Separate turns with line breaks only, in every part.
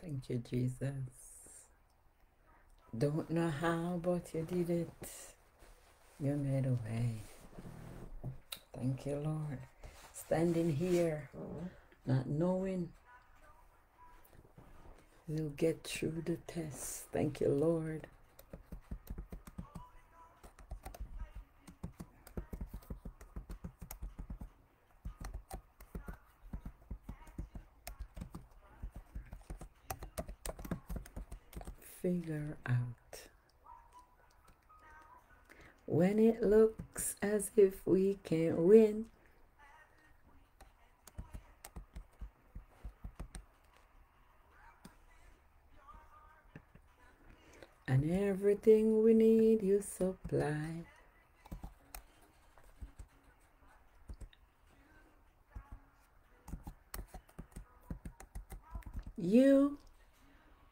Thank you, Jesus. Don't know how, but you did it. You made a way. Thank you, Lord. Standing here, not knowing we'll get through the test. Thank you, Lord. Out when it looks as if we can't win. And everything we need you supply. You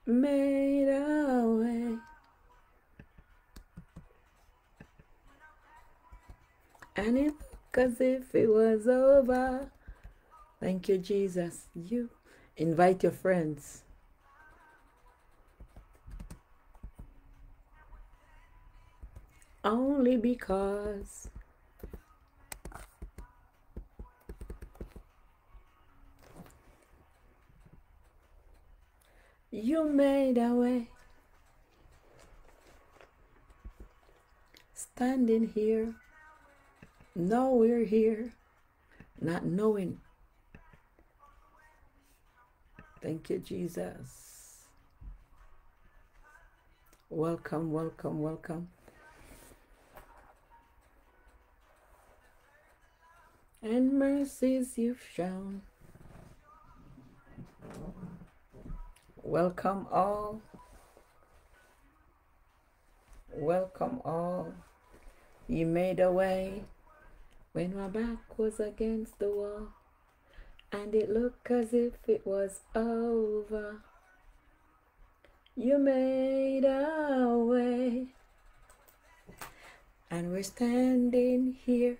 made a way. And it looked as if it was over. Thank you, Jesus. You invite your friends. Only because you made a way. Standing here, now we're here, not knowing. Thank you, Jesus. Welcome, welcome, welcome. And mercies you've shown. Welcome all. Welcome all. You made a way when my back was against the wall and it looked as if it was over. You made a way and we're standing here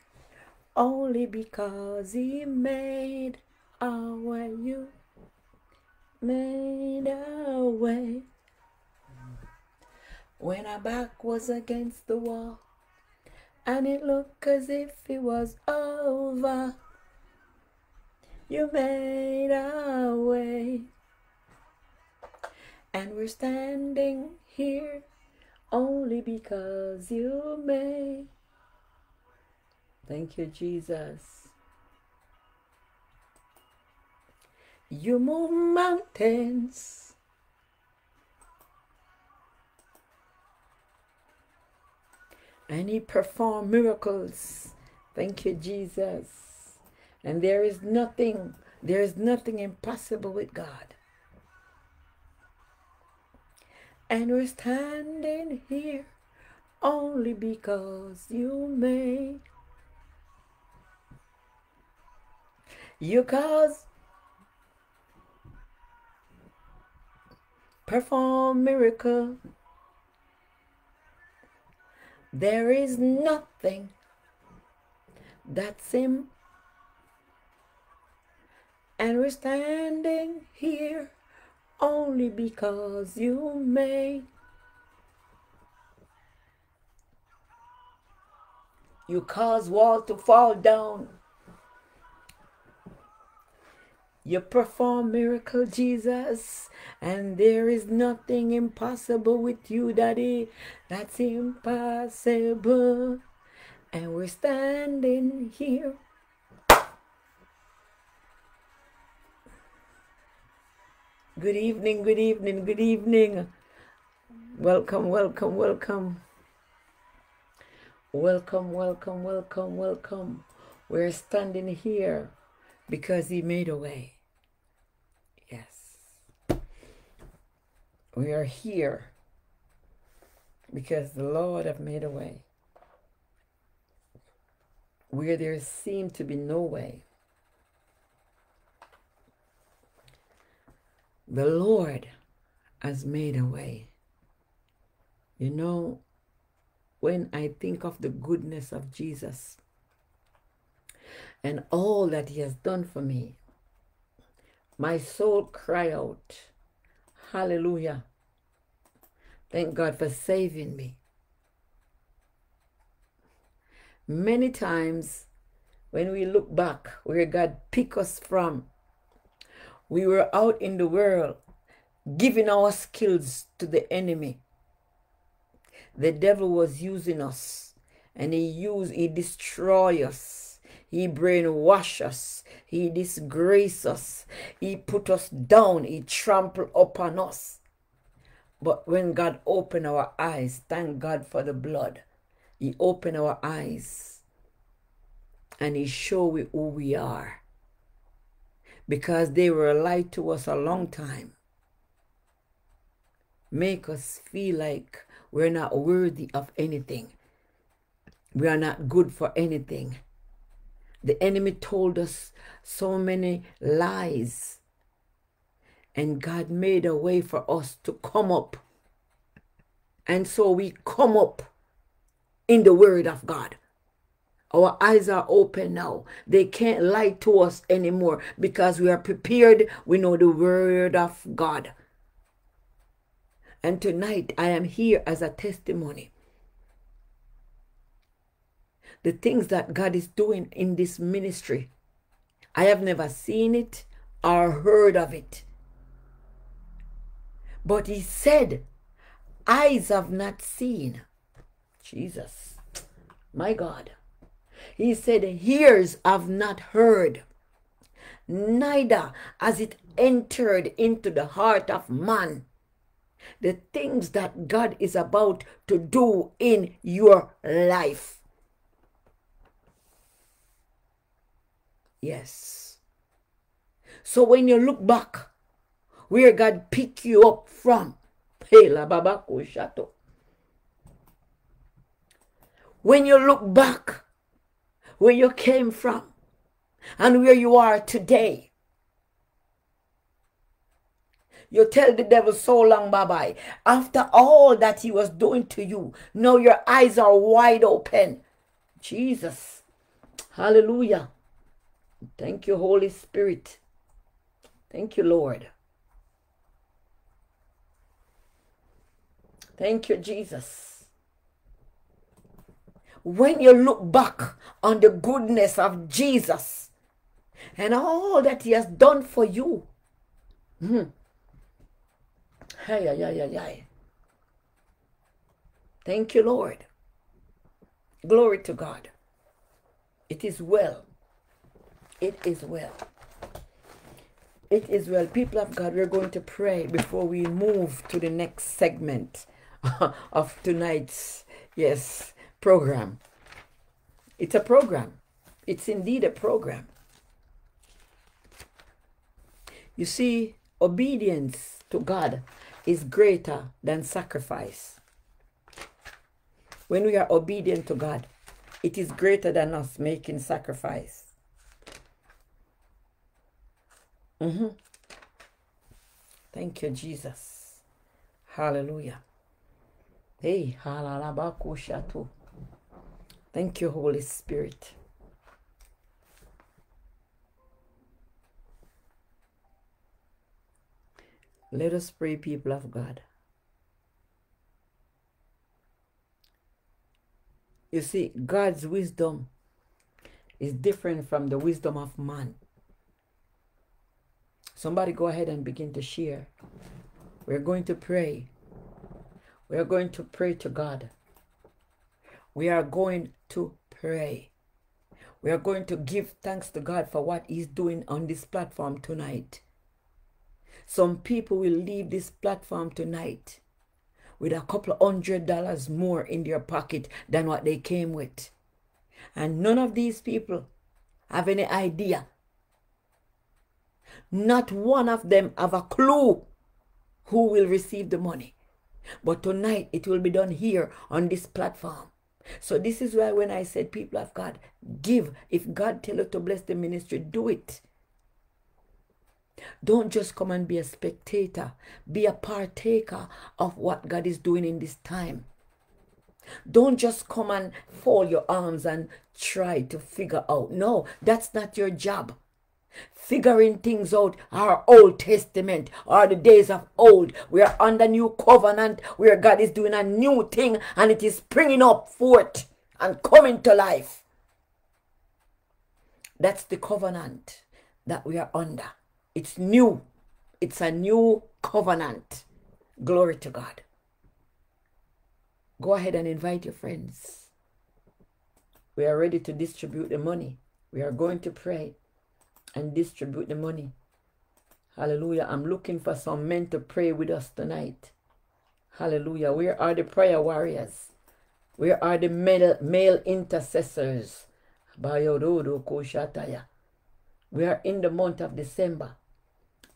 only because He made a way. You made a way when our back was against the wall and it looked as if it was over. You made a way, and we're standing here only because you made. Thank you, Jesus. You move mountains. And he performed miracles. Thank you, Jesus. And there is nothing, there is nothing impossible with God. And we're standing here only because you made. You cause perform miracle. There is nothing that's him. And we're standing here only because you may. You cause walls to fall down. You perform miracle, Jesus, and there is nothing impossible with you, Daddy. That's impossible. And we're standing here. Good evening, good evening, good evening. Welcome, welcome, welcome. Welcome, welcome, welcome, welcome. We're standing here because He made a way. Yes. We are here because the Lord have made a way. Where there seemed to be no way. The Lord has made a way. You know, when I think of the goodness of Jesus and all that he has done for me, my soul cry out, Hallelujah. Thank God for saving me. Many times when we look back where God picked us from, we were out in the world giving our skills to the enemy. The devil was using us and he used, he destroy us. He brainwash us. He disgrace us. He put us down. He trample upon us. But when God opened our eyes, thank God for the blood. He opened our eyes and He showed we who we are. Because they were a lied to us a long time. Make us feel like we're not worthy of anything. We are not good for anything. The enemy told us so many lies. And God made a way for us to come up. And so we come up in the Word of God. Our eyes are open now. They can't lie to us anymore because we are prepared. We know the Word of God. And tonight I am here as a testimony. The things that God is doing in this ministry, I have never seen it or heard of it. But He said, Eyes have not seen. Jesus, my God. He said, Ears have not heard, neither has it entered into the heart of man the things that God is about to do in your life. Yes. So when you look back where God picked you up from, when you look back where you came from and where you are today, You tell the devil so long bye bye. After all that he was doing to you, now your eyes are wide open. Jesus. Hallelujah. Thank you, Holy Spirit. Thank you, Lord. Thank you, Jesus. When you look back on the goodness of Jesus and all that he has done for you, hmm, Hey, ay, ay, ay. Thank you, Lord. Glory to God. It is well. It is well. It is well. People of God, we're going to pray before we move to the next segment of tonight's, yes, program. It's a program. It's indeed a program. You see, obedience to God is greater than sacrifice. When we are obedient to God, it is greater than us making sacrifice. Mm-hmm. Thank you, Jesus. Hallelujah. Hey, Thank you, Holy Spirit. Let us pray, people of God. You see, God's wisdom is different from the wisdom of man. Somebody go ahead and begin to share. We're going to pray. We are going to pray to God. We are going to pray. We are going to give thanks to God for what He's doing on this platform tonight. Some people will leave this platform tonight with a couple of hundred dollars more in their pocket than what they came with. And none of these people have any idea. Not one of them have a clue who will receive the money. But tonight it will be done here on this platform. So this is why when I said people of God, give. If God tell you to bless the ministry, do it. Don't just come and be a spectator. Be a partaker of what God is doing in this time. Don't just come and fold your arms and try to figure out. No, that's not your job. Figuring things out, our Old Testament or the days of old. We are under new covenant where God is doing a new thing and it is springing up forth and coming to life. That's the covenant that we are under. It's new. It's a new covenant. Glory to God. Go ahead and invite your friends. We are ready to distribute the money. We are going to pray and distribute the money. Hallelujah. I'm looking for some men to pray with us tonight. Hallelujah. Where are the prayer warriors? Where are the male, male intercessors? We are in the month of December.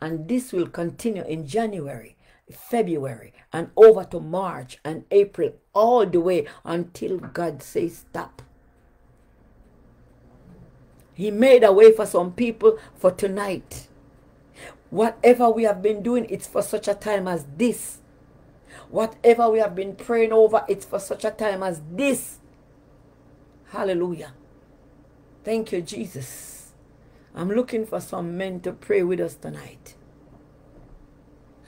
And this will continue in January, February, and over to March and April, all the way until God says stop. He made a way for some people for tonight. Whatever we have been doing, it's for such a time as this. Whatever we have been praying over, it's for such a time as this. Hallelujah. Thank you, Jesus. I'm looking for some men to pray with us tonight.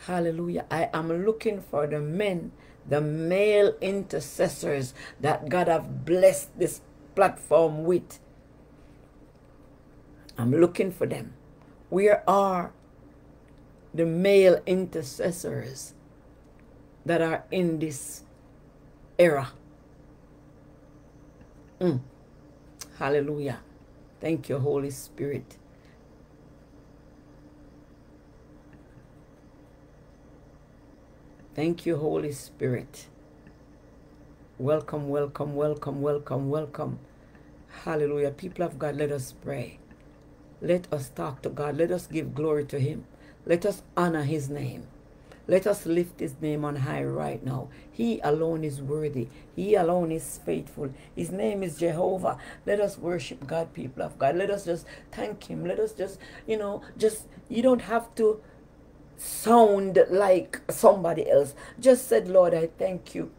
Hallelujah. I am looking for the men, the male intercessors that God have blessed this platform with. I'm looking for them. Where are the male intercessors that are in this era? Mm. Hallelujah. Thank you, Holy Spirit. Thank you, Holy Spirit. Welcome, welcome, welcome, welcome, welcome. Hallelujah. People of God, let us pray. Let us talk to God. Let us give glory to Him. Let us honor His name. Let us lift His name on high right now. He alone is worthy. He alone is faithful. His name is Jehovah. Let us worship God, people of God. Let us just thank Him. Let us just, you know, just, you don't have to sound like somebody else. Just said, Lord, I thank you.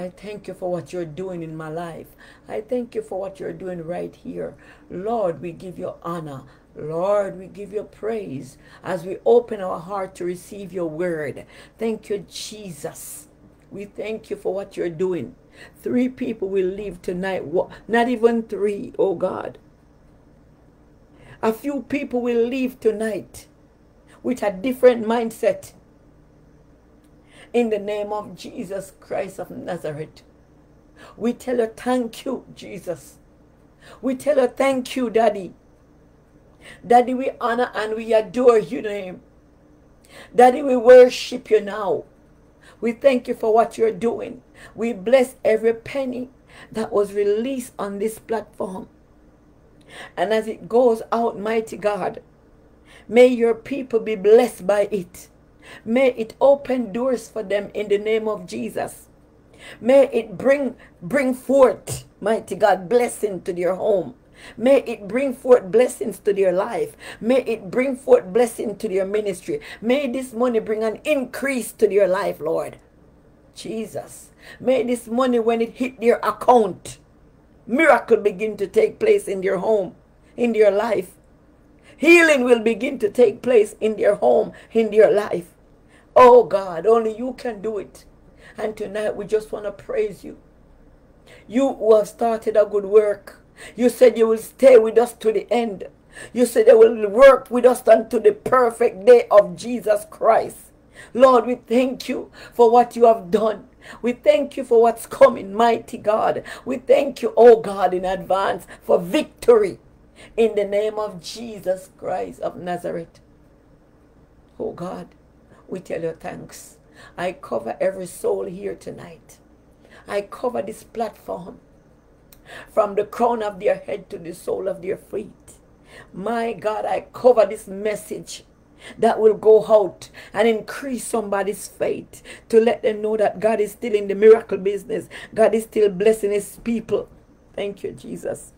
I thank you for what you're doing in my life. I thank you for what you're doing right here. Lord, we give you honor. Lord, we give you praise as we open our heart to receive your word. Thank you, Jesus. We thank you for what you're doing. Three people will leave tonight. Not even three, oh God. A few people will leave tonight with a different mindset in the name of Jesus Christ of Nazareth. We tell her, thank you, Jesus. We tell her, thank you, Daddy. Daddy, we honor and we adore your name. Daddy, we worship you now. We thank you for what you're doing. We bless every penny that was released on this platform. And as it goes out, mighty God, may your people be blessed by it. May it open doors for them in the name of Jesus. May it bring bring forth, mighty God, blessing to their home. May it bring forth blessings to their life. May it bring forth blessing to their ministry. May this money bring an increase to their life, Lord. Jesus. May this money, when it hit their account, miracle begin to take place in their home, in their life. Healing will begin to take place in their home, in their life. Oh God, only you can do it. And tonight we just want to praise you. You who have started a good work. You said you will stay with us to the end. You said you will work with us unto the perfect day of Jesus Christ. Lord, we thank you for what you have done. We thank you for what's coming, mighty God. We thank you, oh God, in advance for victory in the name of Jesus Christ of Nazareth. Oh God, we tell you thanks. I cover every soul here tonight. I cover this platform from the crown of their head to the sole of their feet. My God, I cover this message that will go out and increase somebody's faith to let them know that God is still in the miracle business. God is still blessing his people. Thank you, Jesus.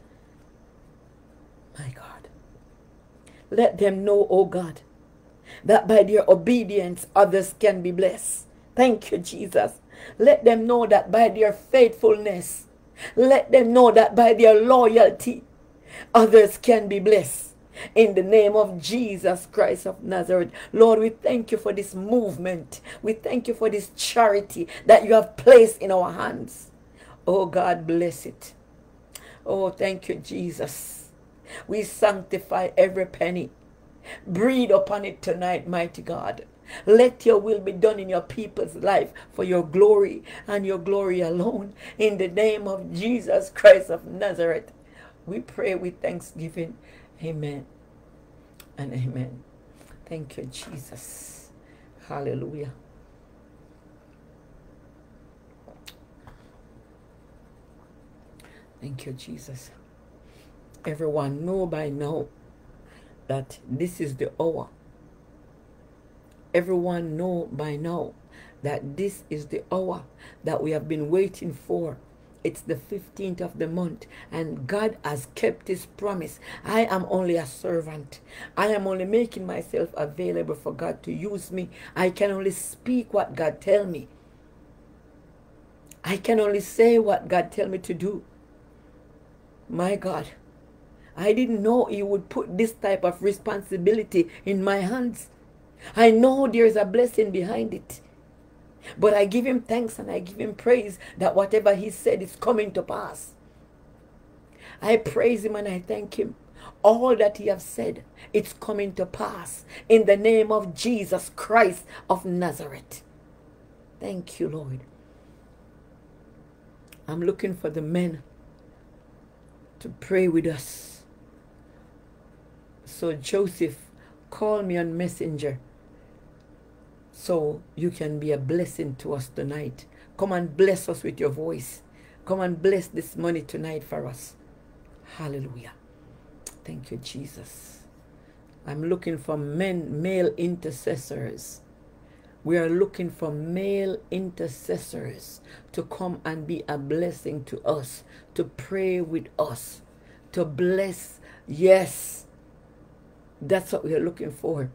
My God. Let them know, oh God, that by their obedience others can be blessed. Thank you, Jesus. Let them know that by their faithfulness, let them know that by their loyalty, others can be blessed. in the name of Jesus Christ of Nazareth. Lord, we thank you for this movement. We thank you for this charity that you have placed in our hands. Oh God, bless it. Oh, thank you, Jesus. We sanctify every penny. Breathe upon it tonight, mighty God. Let your will be done in your people's life for your glory and your glory alone. In the name of Jesus Christ of Nazareth, we pray with thanksgiving. Amen and amen. Thank you, Jesus. Hallelujah. Thank you, Jesus. Everyone know by now that this is the hour. Everyone know by now that this is the hour that we have been waiting for. It's the 15th of the month, and God has kept his promise. I am only a servant. I am only making myself available for God to use me. I can only speak what God tell me. I can only say what God tell me to do. My God, I didn't know he would put this type of responsibility in my hands. I know there's a blessing behind it. But I give him thanks and I give him praise that whatever he said is coming to pass. I praise him and I thank him. All that he has said, it's coming to pass in the name of Jesus Christ of Nazareth. Thank you, Lord. I'm looking for the men to pray with us. So, Joseph, call me on Messenger so you can be a blessing to us tonight. Come and bless us with your voice. Come and bless this money tonight for us. Hallelujah. Thank you, Jesus. I'm looking for men, male intercessors. We are looking for male intercessors to come and be a blessing to us, to pray with us, to bless. Yes, that's what we are looking for.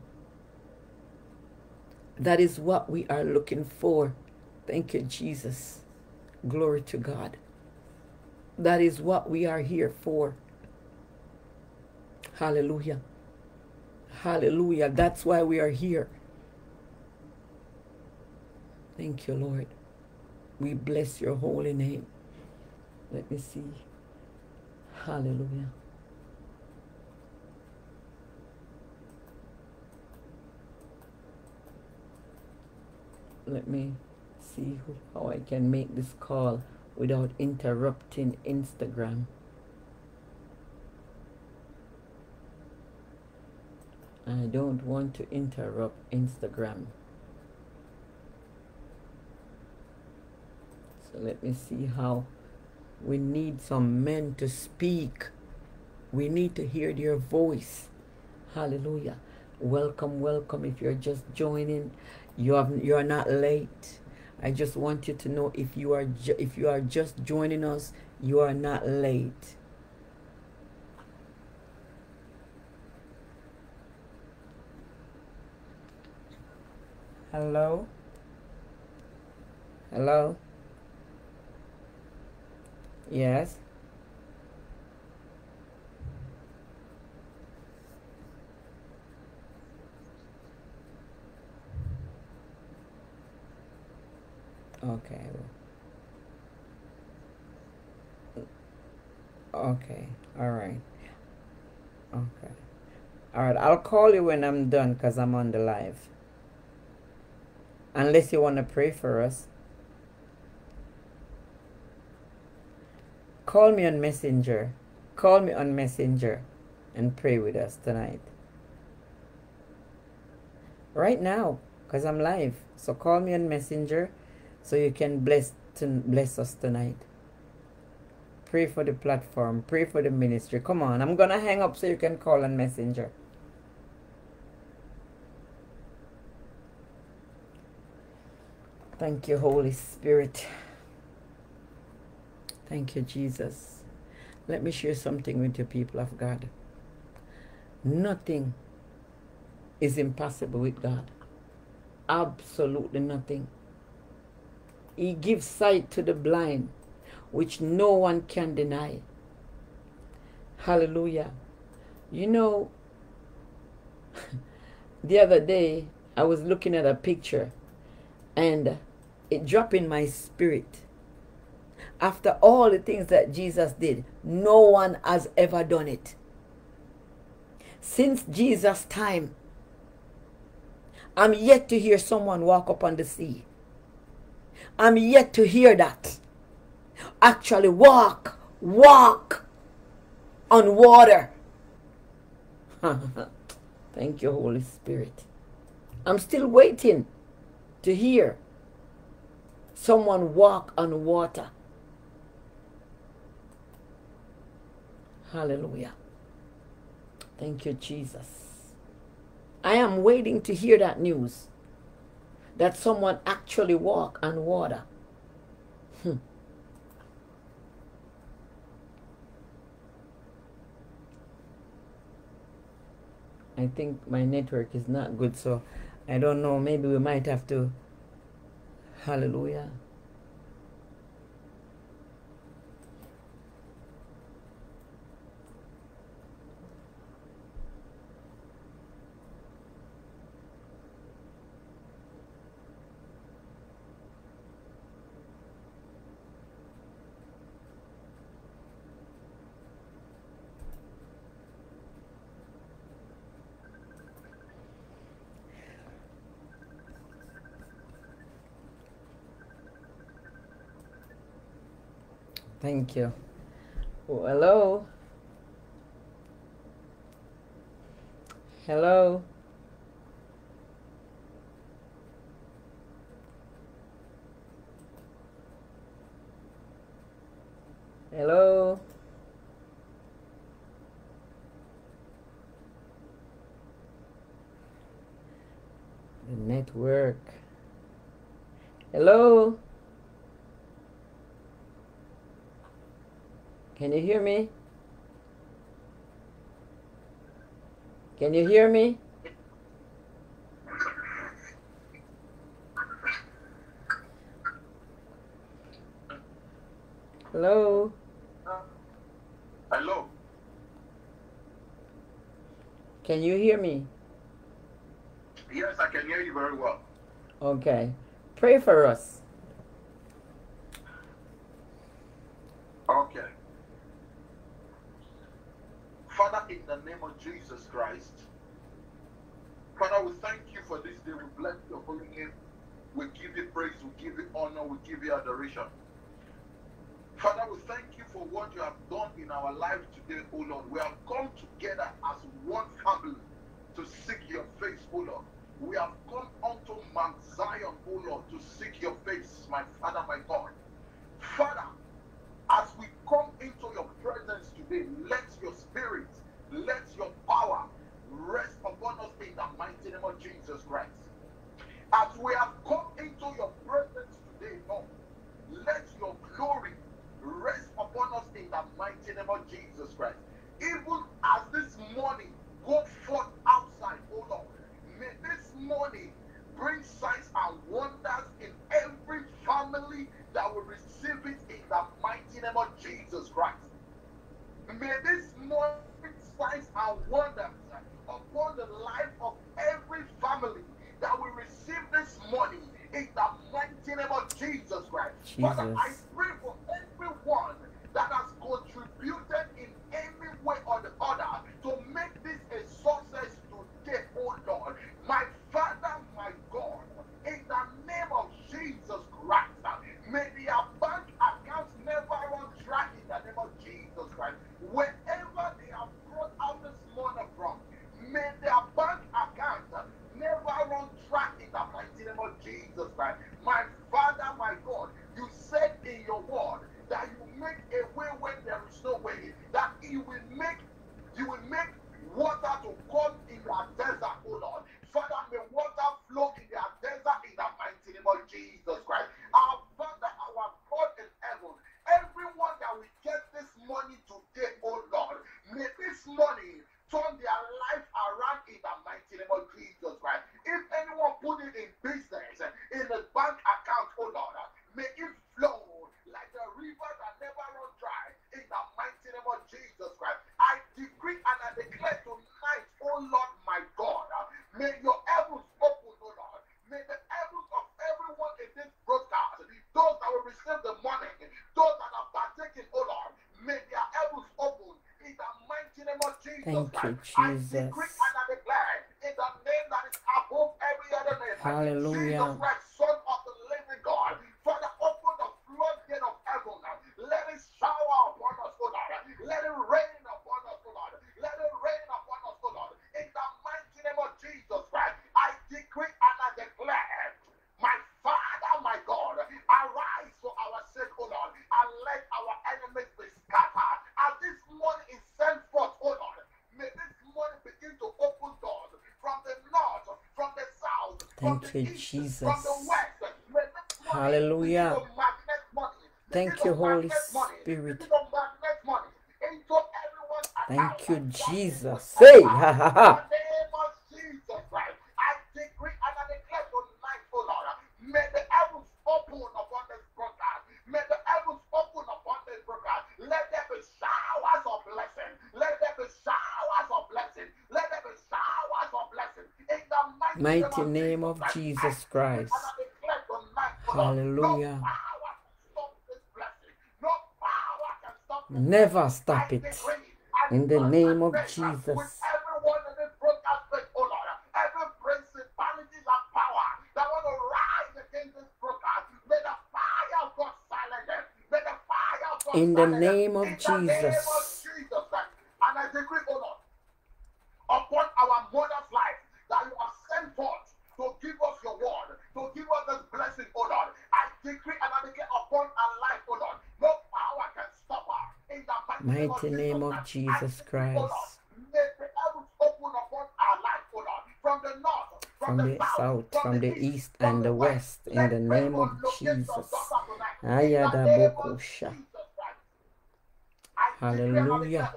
That is what we are looking for. Thank you, Jesus. Glory to God. That is what we are here for. Hallelujah. Hallelujah. That's why we are here. Thank you, Lord. We bless your holy name. Let me see. Hallelujah. Let me see how I can make this call without interrupting Instagram. I don't want to interrupt Instagram. So let me see how we need some men to speak. We need to hear their voice. Hallelujah. Welcome, welcome. If you're just joining, you have you are not late. I just want you to know if you are if you are just joining us, you are not late. Hello? Hello? Yes? Okay. Okay. All right. Okay. All right. I'll call you when I'm done because I'm on the live. Unless you want to pray for us. Call me on Messenger. Call me on Messenger and pray with us tonight. Right now because I'm live. So call me on Messenger so you can bless to bless us tonight. Pray for the platform. Pray for the ministry. Come on. I'm going to hang up so you can call on Messenger. Thank you, Holy Spirit. Thank you, Jesus. Let me share something with you, people of God. Nothing is impossible with God. Absolutely nothing. He gives sight to the blind, which no one can deny. Hallelujah. You know,
the other day I was looking at a picture and it dropped in my spirit. After all the things that Jesus did, no one has ever done it. Since Jesus' time, I'm yet to hear someone walk upon the sea. I'm yet to hear that. Actually, walk, walk on water. Thank you, Holy Spirit. I'm still waiting to hear someone walk on water. Hallelujah. Thank you, Jesus. I am waiting to hear that news that someone actually walk on water. Hmm. I think my network is not good, so I don't know. Maybe we might have to. Hallelujah. Thank you. Oh, hello. Hello. The network. Hello. Can you hear me? Can you hear me? Hello?
Hello.
Can you hear me?
Yes, I can hear you very well.
Okay. Pray for us.
Other name. Hallelujah.
Jesus Christ, Son of the living God. Father, open the floodgate of heaven. Let it shower upon us, O Lord. Let it rain upon us, O Lord. Let it rain upon us, O Lord. In the mighty name of Jesus Christ, I decree and I declare, my Father, my God, arise for our sake, O Lord, and let our enemies be scattered. As this morning is sent forth, O Lord, may this morning begin to open doors from the north, from the south, from
Thank
the
you,
east,
Jesus.
from the west. May this morning
Hallelujah.
begin to magnet money.
Thank you, Holy. Spirit.
Begin to magnet money into everyone's
Thank you, Jesus.
Say,
ha, ha, ha.
the name of Jesus Christ, I decree and I declare tonight, O Lord, may the heavens open upon this broadcast. May the heavens open upon this broadcast. Let there be showers of blessing. Let there be showers of blessing. Let there be showers of blessing. In the mighty,
name of Jesus Christ.
O
Hallelujah. Never stop it. In the name of Jesus.
In the
name of Jesus.
And I decree, oh Lord, upon our mother's life that you have sent forth to give us your word, to give us this blessing, oh Lord. I decree and I declare upon our life, oh Lord, no power can stop us. In the mighty,
Mighty name of Jesus Christ.
may the heavens open upon our life, Lord, from the north, from,
the south, from the east, and the west. In the name of Jesus. Ayadabokosha. Hallelujah.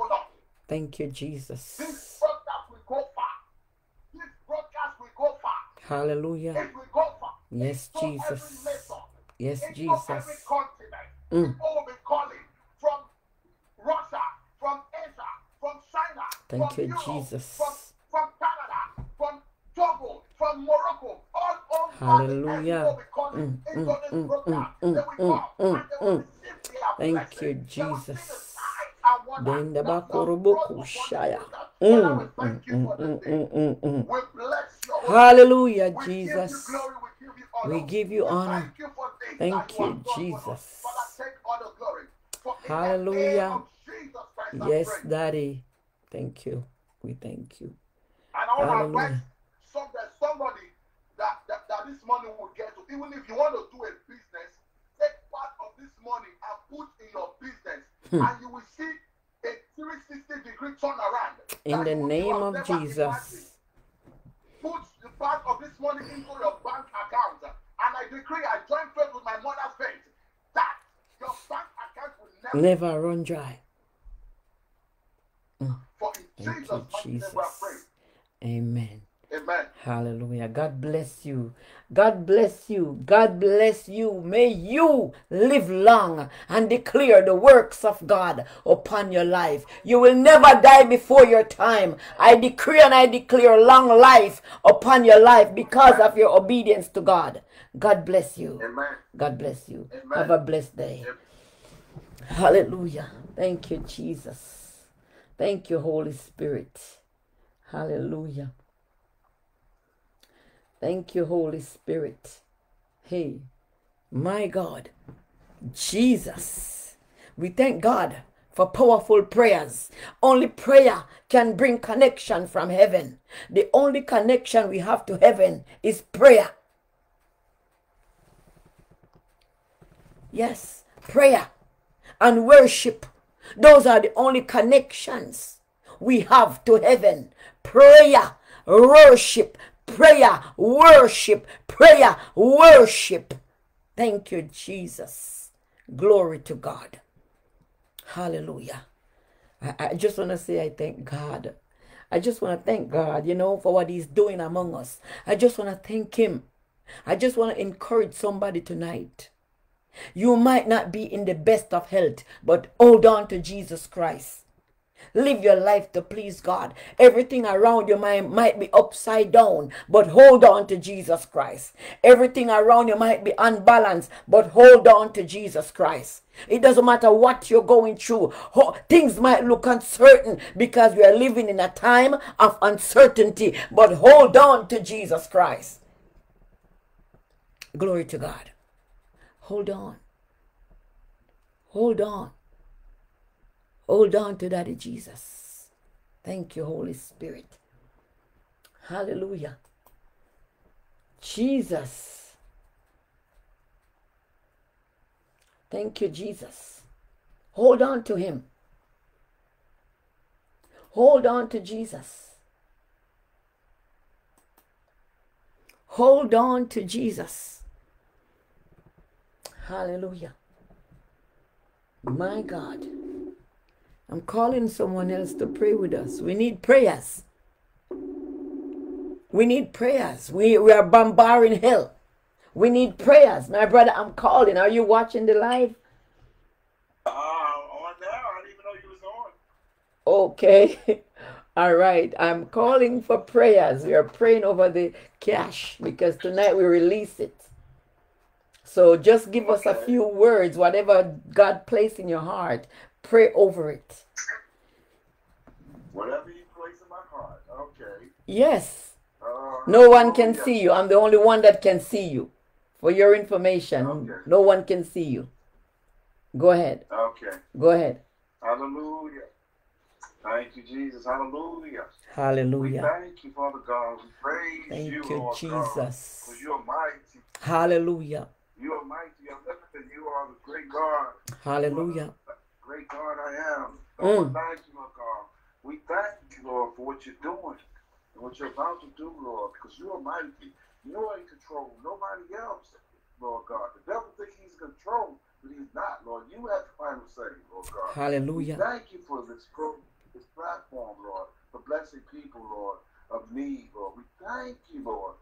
Thank you, Jesus.
broadcast will go far. This broadcast will go far.
Hallelujah. Yes, Jesus. Yes, Jesus. Mm.
People will be calling from Russia, from Asia, from China,
Thank you, Jesus.
from, from Canada, from Togo, from Morocco, all over
Hallelujah.
the earth, people will be calling
Mm, mm, mm, mm, mm,
come and they will receive their
Thank you,
They will see the
Jesus.
signs and wonders
Denda
that you have
bakorobo
brought upon this
kushaya.
broadcast.
Mm, mm,
thank you
mm,
for this
mm,
day.
mm, mm, Hallelujah,
We give you
Jesus.
we give you honor.
We give you
We
honor.
Thank you for this
Thank
that you
you,
have done for us.
Jesus.
Father, take all the glory. For in the name
Hallelujah.
of Jesus Christ, I
Yes. Daddy. Thank you. We thank you.
And I want to advise
Hallelujah.
some, there's somebody that, that, that this money will get to. Even if you want to do a business, take part of this money and put in your business,
Hmm.
and you will see a 360 degree turnaround.
In the name of. Jesus.
put the part of this money into your bank account. And I decree, I join faith with my mother's faith that your bank account will never,
run dry.
Mm.
Thank
Jesus'
you,
mighty name we
Jesus. Amen.
Amen.
Hallelujah. God bless you. God bless you. God bless you. May you live long and declare the works of God upon your life. You will never die before your time. I decree and I declare long life upon your life because of your obedience to God. God bless you.
Amen.
God bless you.
Amen.
Have a blessed day.
Amen.
Hallelujah. Thank you, Jesus. Thank you, Holy Spirit. Hallelujah. Thank you, Holy Spirit. Hey, my God, Jesus. We thank God for powerful prayers. Only prayer can bring connection from heaven. The only connection we have to heaven is prayer. Yes, prayer and worship. Those are the only connections we have to heaven. Prayer, worship, prayer, worship, prayer, worship. Thank you, Jesus. Glory to God. Hallelujah. I, I just want to say, I thank God. I just want to thank God, you know, for what He's doing among us. I just want to thank Him. I just want to encourage somebody tonight. You might not be in the best of health, but hold on to Jesus Christ. Live your life to please God. Everything around you might, might be upside down, but hold on to Jesus Christ. Everything around you might be unbalanced, but hold on to Jesus Christ. It doesn't matter what you're going through. Things might look uncertain because we are living in a time of uncertainty, but hold on to Jesus Christ. Glory to God. Hold on. Hold on. Hold on to Daddy Jesus. Thank you, Holy Spirit. Hallelujah. Jesus. Thank you, Jesus. Hold on to Him. Hold on to Jesus. Hold on to Jesus. Hallelujah. My God. I'm calling someone else to pray with us. We need prayers. We need prayers. We, we are bombarding hell. We need prayers. My brother, I'm calling. Are you watching the live?
Uh, on now. I didn't even know you was on.
Okay. All right. I'm calling for prayers. We are praying over the cash because tonight we release it. So just give us a few words, whatever God placed in your heart. Pray over it.
Whatever you place in my heart. Okay.
Yes. Uh, no one can yes. see you. I'm the only one that can see you. For your information, okay. no one can see you. Go ahead.
Okay.
Go ahead.
Hallelujah. Thank you, Jesus. Hallelujah.
Hallelujah.
We thank you, Father God. We praise
thank
you,
you
Lord
Jesus.
Because you are mighty.
Hallelujah.
You are mighty. You are lifted. You are the great God.
Hallelujah
great God I am. Lord, mm. thank you, Lord God. We thank you, Lord, for what you're doing and what you're about to do, Lord, because you are mighty. You are in control. Nobody else, Lord God. The devil thinks he's in control, but he's not, Lord. You have the final say, Lord God.
Hallelujah.
We thank you for this pro- this platform, Lord, for blessing people, Lord, of need, Lord. We thank you, Lord,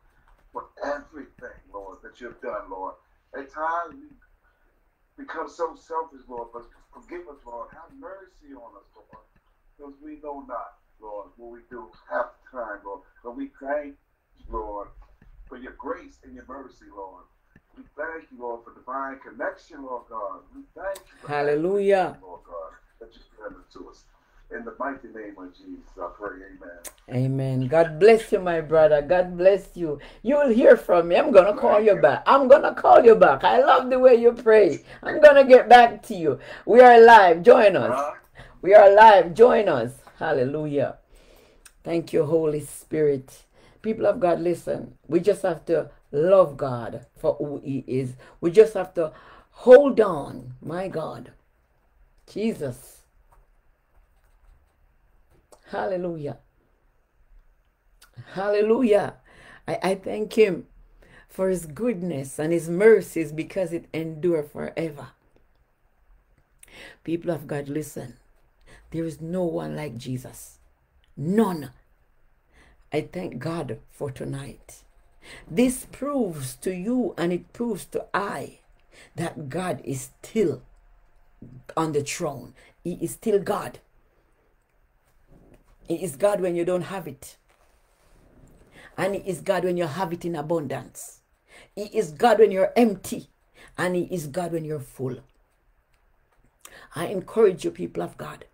for everything, Lord, that you've done, Lord. At times we become so selfish, Lord, but forgive us, Lord. Have mercy on us, Lord, because we know not, Lord, what we do half the time, Lord. But we thank you, Lord, for your grace and your mercy, Lord. We thank you, Lord, for divine connection, Lord God. We thank you,
Hallelujah,
Lord God, that you've given to us. In the mighty name of Jesus, I pray, amen.
Amen. God bless you, my brother. God bless you. You will hear from me. I'm going to call you back. I'm going to call you back. I love the way you pray. I'm going to get back to you. We are live. Join us. Uh-huh. We are live. Join us. Hallelujah. Thank you, Holy Spirit. People of God, listen. We just have to love God for who He is. We just have to hold on. My God. Jesus. Hallelujah. Hallelujah. I, I thank him for his goodness and his mercies because it endure forever. People of God, listen. There is no one like Jesus. None. I thank God for tonight. This proves to you and it proves to I that God is still on the throne. He is still God. He is God when you don't have it. And He is God when you have it in abundance. He is God when you're empty. And He is God when you're full. I encourage you, people of God,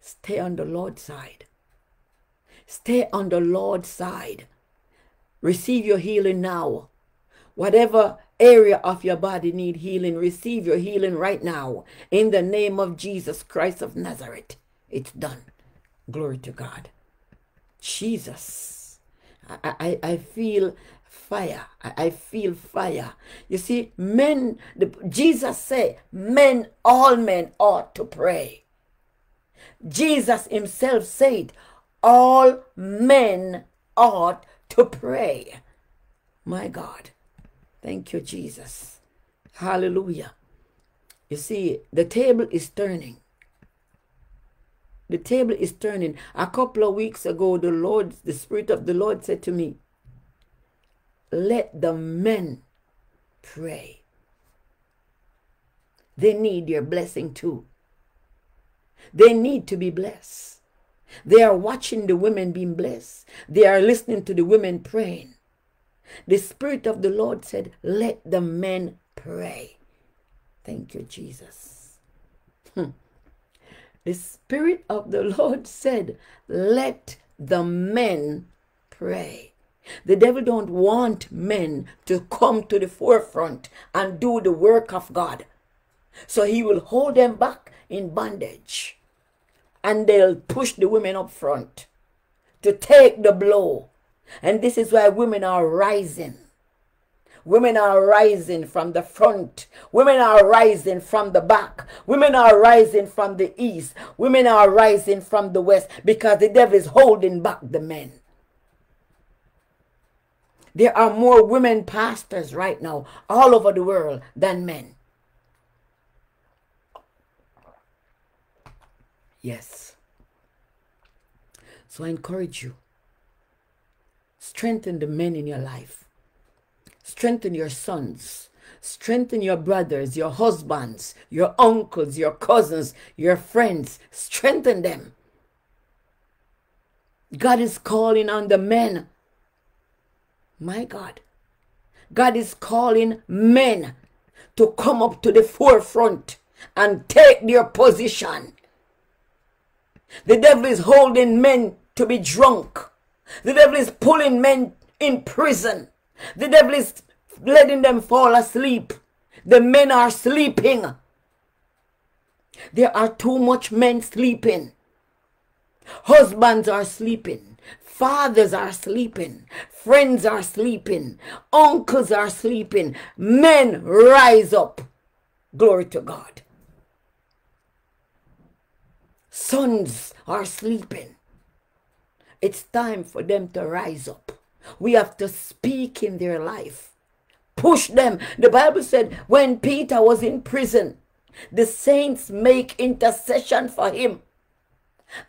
stay on the Lord's side. Stay on the Lord's side. Receive your healing now. Whatever area of your body need healing, receive your healing right now. In the name of Jesus Christ of Nazareth. It's done. Glory to God. Jesus. I, I, I feel fire. I, I feel fire. You see, men, the, Jesus said, men, all men ought to pray. Jesus himself said, all men ought to pray. My God. Thank you, Jesus. Hallelujah. You see, the table is turning. The table is turning. A couple of weeks ago, the Lord, the Spirit of the Lord said to me, Let the men pray. They need your blessing too. They need to be blessed. They are watching the women being blessed. They are listening to the women praying. The Spirit of the Lord said, Let the men pray. Thank you, Jesus. Hmm. The Spirit of the Lord said, Let the men pray. The devil don't want men to come to the forefront and do the work of God. So he will hold them back in bondage. And they'll push the women up front to take the blow. And this is why women are rising. Women are rising from the front. Women are rising from the back. Women are rising from the east. Women are rising from the west because the devil is holding back the men. There are more women pastors right now all over the world than men. Yes. So I encourage you. Strengthen the men in your life. Strengthen your sons. Strengthen your brothers, your husbands, your uncles, your cousins, your friends. Strengthen them. God is calling on the men my God. God is calling men to come up to the forefront and take their position. The devil is holding men to be drunk. The devil is pulling men in prison. The devil is letting them fall asleep. The men are sleeping. There are too much men sleeping. Husbands are sleeping. Fathers are sleeping. Friends are sleeping. Uncles are sleeping. Men rise up. Glory to God. Sons are sleeping. It's time for them to rise up. We have to speak in their life. Push them. The Bible said when Peter was in prison, the saints make intercession for him.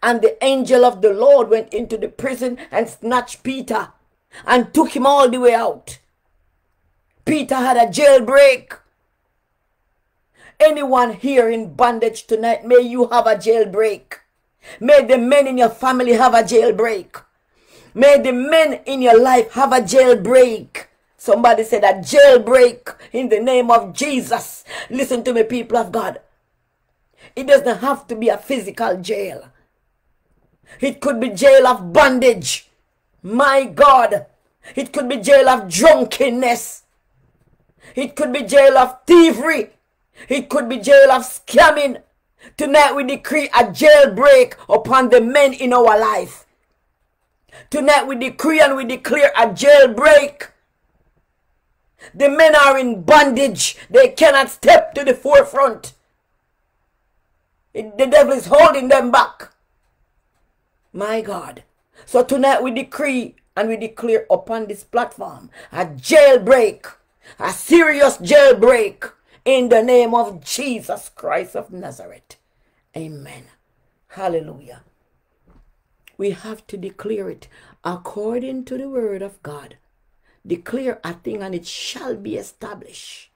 And the angel of the Lord went into the prison and snatched Peter and took him all the way out. Peter had a jailbreak. Anyone here in bondage tonight, may you have a jailbreak. May the men in your family have a jailbreak. May the men in your life have a jailbreak. Somebody said a jailbreak in the name of Jesus. Listen to me, people of God. It doesn't have to be a physical jail. It could be jail of bondage. My God. It could be jail of drunkenness. It could be jail of thievery. It could be jail of scamming. Tonight we decree a jailbreak upon the men in our life. Tonight we decree and we declare a jailbreak. The men are in bondage. They cannot step to the forefront. The devil is holding them back. My God. So tonight we decree and we declare upon this platform a jailbreak, a serious jailbreak in the name of Jesus Christ of Nazareth. Amen. Hallelujah. We have to declare it according to the word of God. Declare a thing and it shall be established.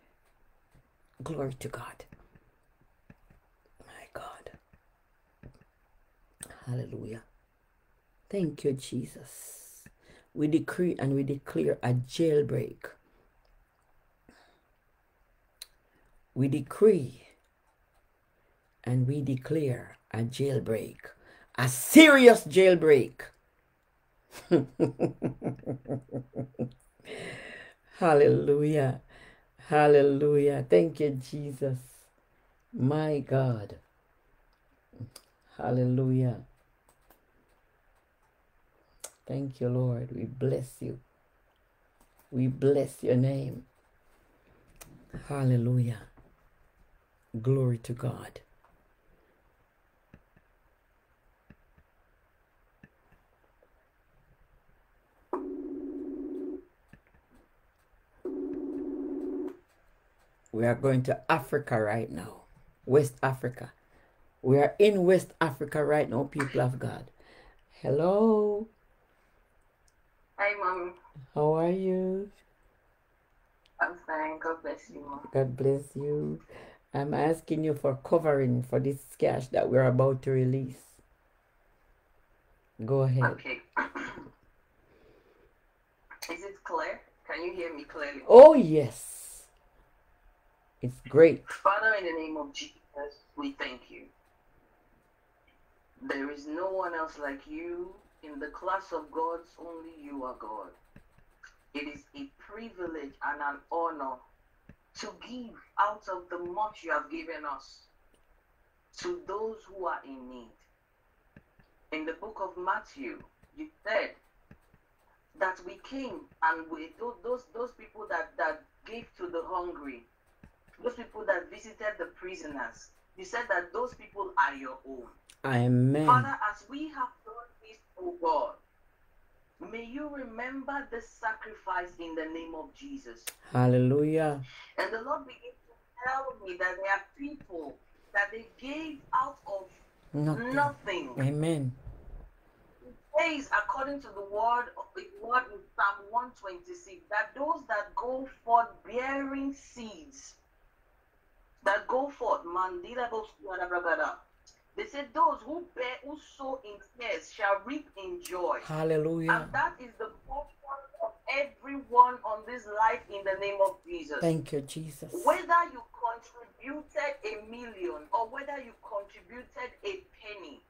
Glory to God. My God. Hallelujah. Thank you, Jesus. We decree and we declare a jailbreak. We decree and we declare a jailbreak, a serious jailbreak. Hallelujah. Hallelujah. Thank you, Jesus. My God. Hallelujah. Thank you, Lord. We bless you. We bless your name. Hallelujah. Glory to God. We are going to Africa right now, West Africa. We are in West Africa right now, people of God. Hello.
Hi, Mommy.
How are you?
I'm fine. God bless you, Mom.
God bless you. I'm asking you for covering for this sketch that we're about to release. Go ahead.
Okay. Is it clear? Can you hear me clearly?
Oh, yes. It's great.
Father, in the name of Jesus, we thank you. There is no one else like you. In the class of gods, only you are God. It is a privilege and an honor to give out of the much you have given us to those who are in need. In the book of Matthew, you said that we came and we those those, people that, that gave to the hungry, those people that visited the prisoners, you said that those people are your own.
Amen.
Father, as we have done this, oh God, may you remember the sacrifice in the name of Jesus.
Hallelujah.
And the Lord began to tell me that there are people that they gave out of
Nothing.
nothing.
Amen.
It says, according to the word of the word in Psalm 126, that those that go forth bearing seeds, that go forth, bragada. They said, those who bear, who sow in tears shall reap in joy.
Hallelujah.
And that is the portion of everyone on this life in the name of Jesus.
Thank you, Jesus.
Whether you contributed a million or whether you contributed a penny,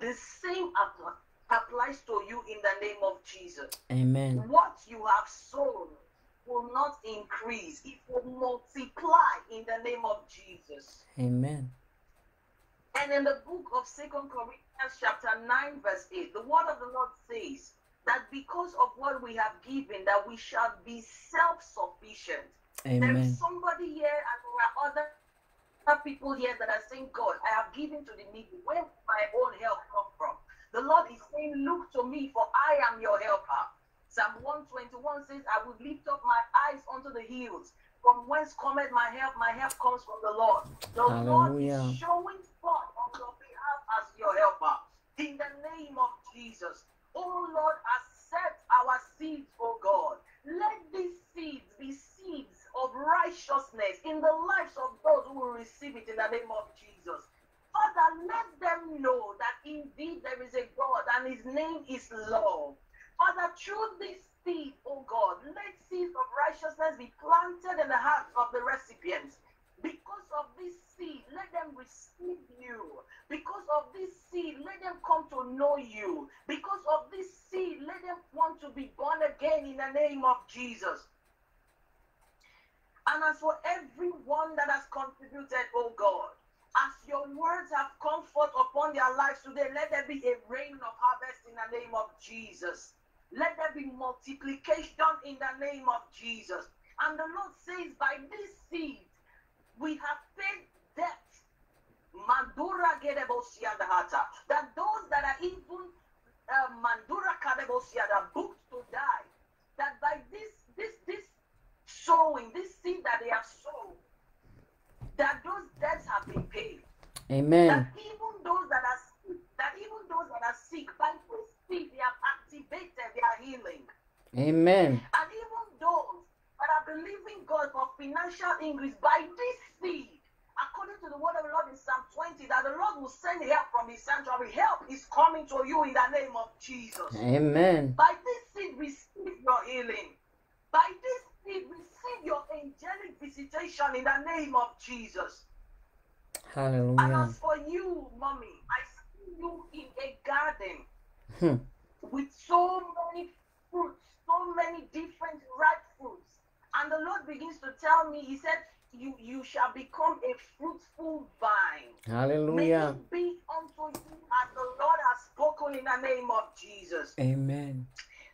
the same appl- applies to you in the name of Jesus.
Amen.
What you have sown will not increase, it will multiply in the name of Jesus.
Amen.
And in the book of Second Corinthians, chapter 9, verse 8, the word of the Lord says that because of what we have given, that we shall be self-sufficient. There
Amen.
is somebody here, and there are other other people here that are saying, God, I have given to the needy. Where will my own help come from? The Lord is saying, Look to me, for I am your helper. Psalm 121 says, I will lift up my eyes unto the hills. From whence cometh my help? My help comes from the Lord. The Lord is showing forth on your behalf as your helper. In the name of Jesus. Oh Lord, accept our seeds, oh God. Let these seeds be seeds of righteousness in the lives of those who will receive it in the name of Jesus. Father, let them know that indeed there is a God and his name is love. Father, through this seed, oh God, let seeds of righteousness be planted in the hearts of the recipients. Because of this seed, let them receive you. Because of this seed, let them come to know you. Because of this seed, let them want to be born again in the name of Jesus. And as for everyone that has contributed, oh God, as your words have come forth upon their lives today, let there be a rain of harvest in the name of Jesus. Let there be multiplication in the name of Jesus. And the Lord says, by this seed, we have paid debt. Mandura gedebosiadahata. That those that are even uh, Mandura kadebosiada booked to die, that by this this this sowing, this seed that they have sown, that those debts have been paid.
Amen.
That even those that are sick, that even those that are sick, by this seed they have activated their healing.
Amen.
And even those that are believing God for financial increase by this seed, according to the word of the Lord in Psalm 20, that the Lord will send help from his sanctuary. Help is coming to you in the name of Jesus.
Amen.
By this seed, receive your healing. By this seed, receive your angelic visitation in the name of Jesus.
Hallelujah.
And as for you, mommy, I see you in a garden
Hmm.
With so many fruits, so many different ripe fruits. And the Lord begins to tell me, He said, You you shall become a fruitful vine. May
Hallelujah.
it be unto you as the Lord has spoken in the name of Jesus.
Amen.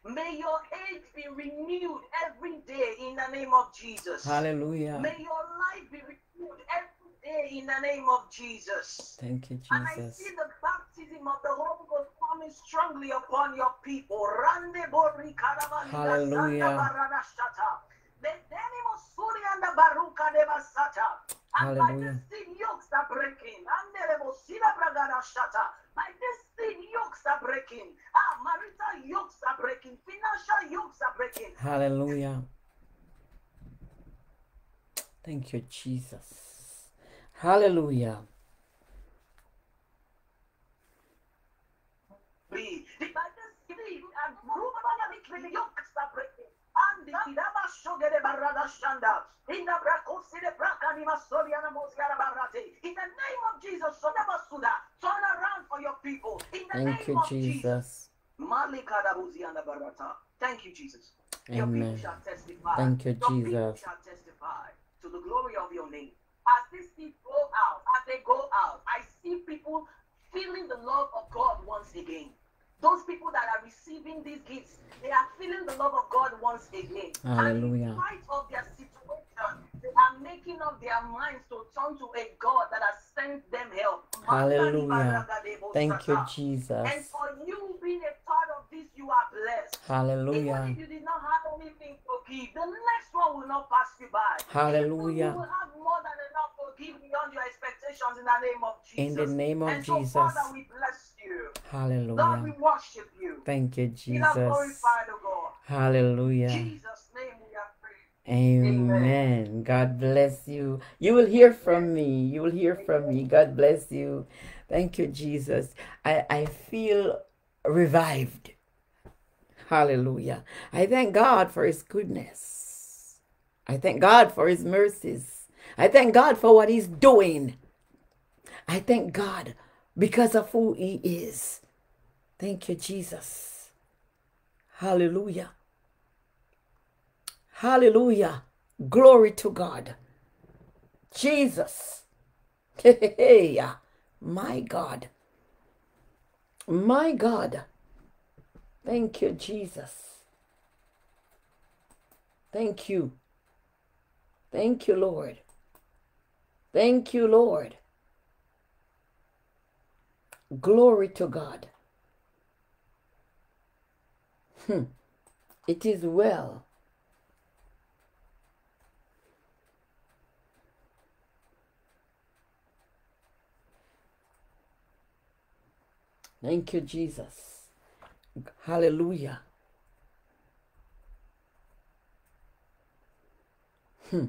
May your age be renewed every day in the name of Jesus.
Hallelujah.
May your life be renewed every day in the name of Jesus.
Thank you, Jesus.
And I see the baptism of the Holy Ghost coming strongly upon your people. Rande
Hallelujah.
sanda barada shata. The denimo suri and the baruka de basata. And by
Hallelujah.
this seed yokes are breaking. And the rebosila bragada shata. By this seed yokes are breaking. Ah, marital yokes are breaking. Financial yokes are breaking.
Hallelujah. Thank you, Jesus. Hallelujah.
Be. The Bible says, and Rumabana between the yokes. And the Kidama Shogere Barada Shanda. In the Bracosi de Bracanima Mosiara Barate. In the name of Jesus, Suda, turn around for your people. In the
Thank
name
you,
of Jesus.
Jesus.
Malika Barata. Thank you, Jesus. Your people
Amen.
shall testify.
Thank you,
Your people
Jesus.
shall testify to the glory of your name. As these seeds go out, as they go out, I see people feeling the love of God once again. Those people that are receiving these gifts, they are feeling the love of God once again. And
Hallelujah.
in spite of their situation, they are making up their minds to turn to a God that has sent them help.
Hallelujah. Thank you, Jesus.
And for you being a part of this, you are blessed. Even
Hallelujah.
if you did not have anything the next one will not pass you by.
Hallelujah.
You will have more than enough to give beyond your expectations in the name of Jesus.
In the name of
and so, Father, we bless you. Lord, we worship you.
Thank you, Jesus.
glorified, God.
Hallelujah.
Jesus' name we are free.
Amen. God bless you. You will hear from me. You will hear from me. God bless you. Thank you, Jesus. I, I feel revived. Hallelujah. I thank God for His goodness. I thank God for His mercies. I thank God for what He's doing. I thank God because of who He is. Thank you, Jesus. Hallelujah. Hallelujah. Glory to God. Jesus. Hey, my God. My God. Thank you, Jesus. Thank you. Thank you, Lord. Thank you, Lord. Glory to God. Hmm. It is well. Thank you, Jesus. Hallelujah. Hmm.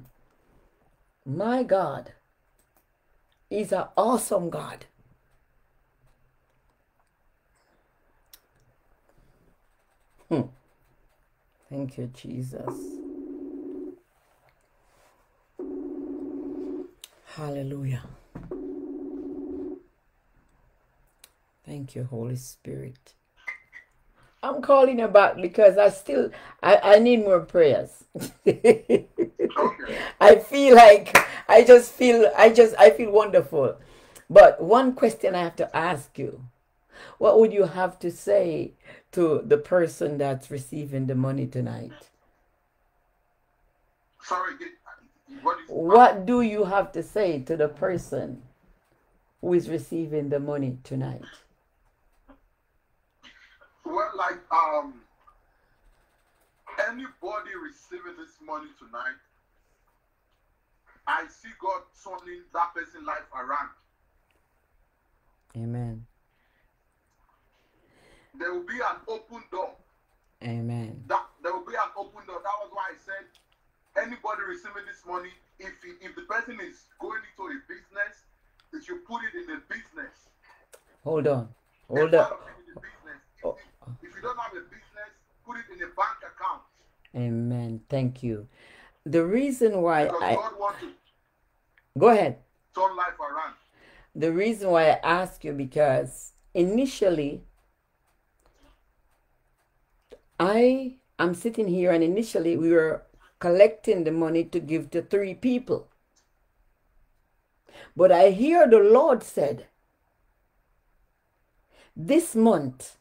My God is an awesome God. Hmm. Thank you, Jesus. Hallelujah. Thank you, Holy Spirit. I'm calling you back because I still I, I need more prayers.
Okay.
I feel like I just feel I just I feel wonderful. But one question I have to ask you. What would you have to say to the person that's receiving the money tonight?
Sorry, what is
What do you have to say to the person who is receiving the money tonight?
Well like um anybody receiving this money tonight, I see God turning that person's life around.
Amen.
There will be an open door.
Amen.
That there will be an open door. That was why I said anybody receiving this money, if he, if the person is going into a business, they you put it in a business.
Hold on. Hold up. Oh.
if, if you don't have a business, put it in a bank account.
Amen. Thank you. The reason why
Because
I
God wants to
go ahead.
turn life around.
The reason why I ask you because initially I am sitting here and initially we were collecting the money to give to three people. But I hear the Lord said this month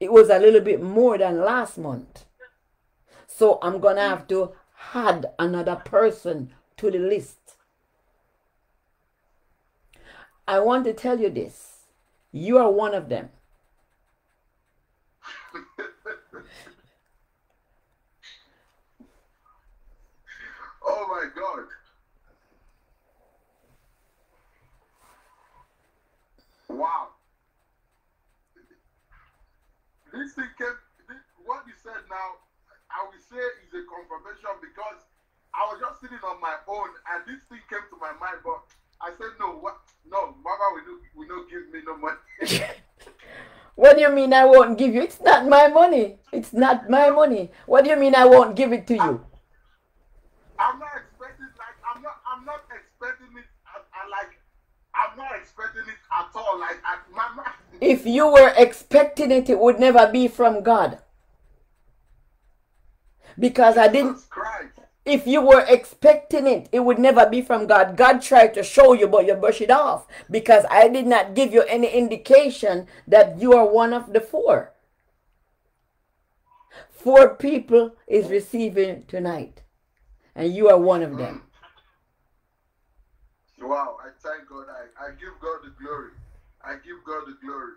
it was a little bit more than last month. So I'm going to have to add another person to the list. I want to tell you this. You are one of them.
oh my God. Wow. This thing came, this, what you said now, I will say is a confirmation because I was just sitting on my own, and this thing came to my mind, but I said, no, what? No, Mama will not, will not give me no money.
What do you mean I won't give you? It's not my money. It's not my money. What do you mean I won't give it to you?
I'm not expecting like I'm not I'm not expecting it. I, I like I'm not expecting it at all. Like I, Mama.
If you were expecting it, it would never be from God. Because I didn't if you were expecting it, it would never be from God. God tried to show you, but you brush it off because I did not give you any indication that you are one of the four. Four people is receiving tonight, and you are one of them. Mm.
Wow, I thank God. I, I give God the glory. I give God the glory.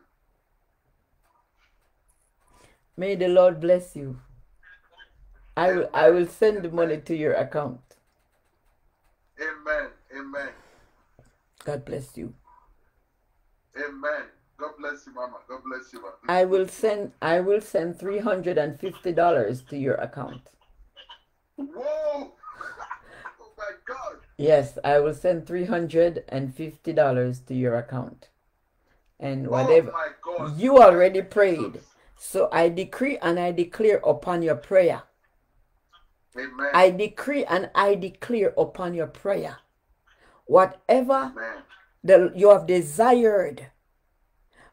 May the Lord bless you. I will, I will send the money to your account.
Amen. Amen.
God bless you.
Amen. God bless you, Mama. God bless you, Mama.
I will send I will send three hundred and fifty dollars to your account.
Whoa! oh my God.
Yes, I will send three hundred and fifty dollars to your account. And
Oh
whatever
God.
you already prayed. So I decree and I declare upon your prayer.
Amen.
I decree and I declare upon your prayer. Whatever
Amen.
that you have desired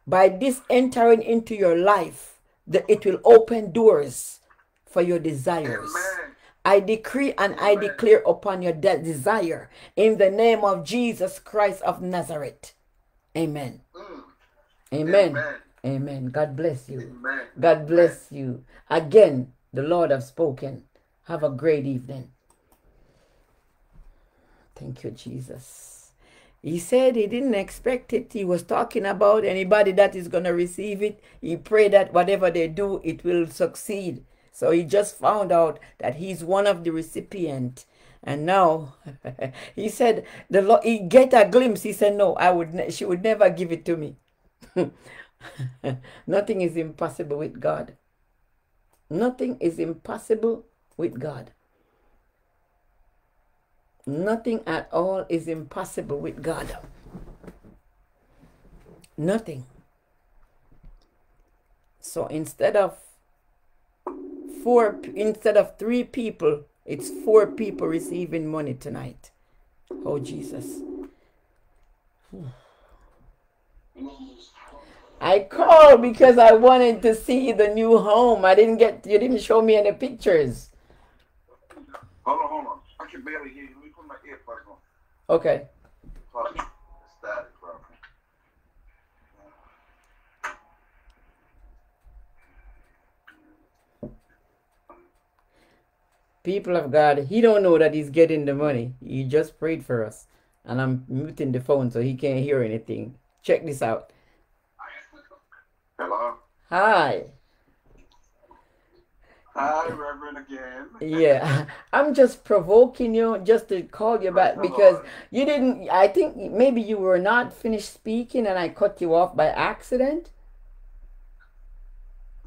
by this entering into your life, that it will open doors for your desires.
Amen.
I decree and I declare upon your de- desire in the name of Jesus Christ of Nazareth. Amen.
Mm.
Amen.
Amen.
Amen. God bless you.
Amen.
God bless you. Again, the Lord have spoken. Have a great evening. Thank you, Jesus. He said he didn't expect it. He was talking about anybody that is going to receive it. He prayed that whatever they do, it will succeed. So he just found out that he's one of the recipient. And now he said the Lord he get a glimpse. He said, No, I would she would never give it to me. Nothing is impossible with God. Nothing is impossible with God. Nothing at all is impossible with God. Nothing. So instead of four, instead of three people, it's four people receiving money tonight. Oh, Jesus. Hmm. I called because I wanted to see the new home. I didn't get, you didn't show me any pictures.
Hold on, hold on. I can barely hear you. Let me put my earbuds on.
Okay.
Hold on. Static, bro.
People of God, he don't know that he's getting the money. He just prayed for us. And I'm muting the phone so he can't hear anything. Check this out.
Hello.
Hi.
Hi, Reverend again.
Yeah, I'm just provoking you just to call you back because
Lord.
you didn't. I think maybe you were not finished speaking and I cut you off by accident.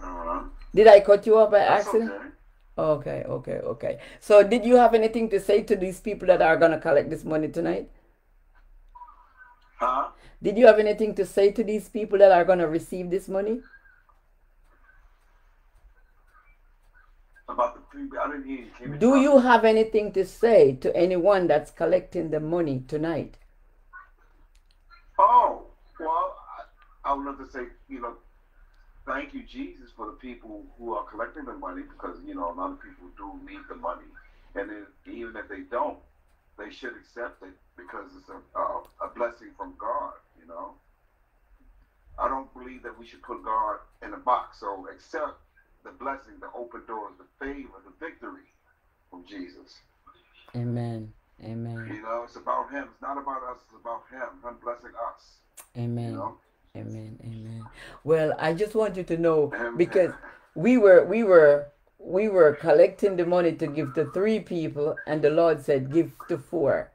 Uh-huh.
Did I cut you off by accident?
okay.
Okay, okay, okay. So, did you have anything to say to these people that are gonna collect this money tonight?
Huh?
Did you have anything to say to these people that are gonna receive this money?
About the people. I didn't hear you.
Do you have anything to say to anyone that's collecting the money tonight?
Oh, well, I, I would love to say, you know, thank you, Jesus, for the people who are collecting the money because, you know, a lot of people do need the money. And then, even if they don't, they should accept it because it's a, a, a blessing from God, you know. I don't believe that we should put God in a box. So accept the blessing, the open doors, the favor, the victory from Jesus.
Amen. Amen.
You know, it's about Him. It's not about us. It's about Him. Him blessing us.
Amen.
You know.
Amen. Amen. Well, I just want you to know
Amen.
because we were we were we were collecting the money to give to three people and the Lord said give to four.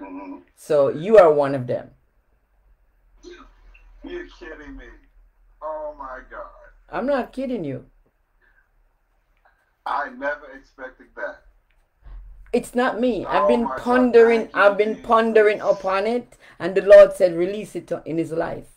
Mhm.
So you are one of them.
You're kidding me. Oh my God.
I'm not kidding you.
I never expected that.
it's not me. I've
Oh
been
God,
pondering,
thank
I've been pondering upon it, and the Lord said, release it in his life.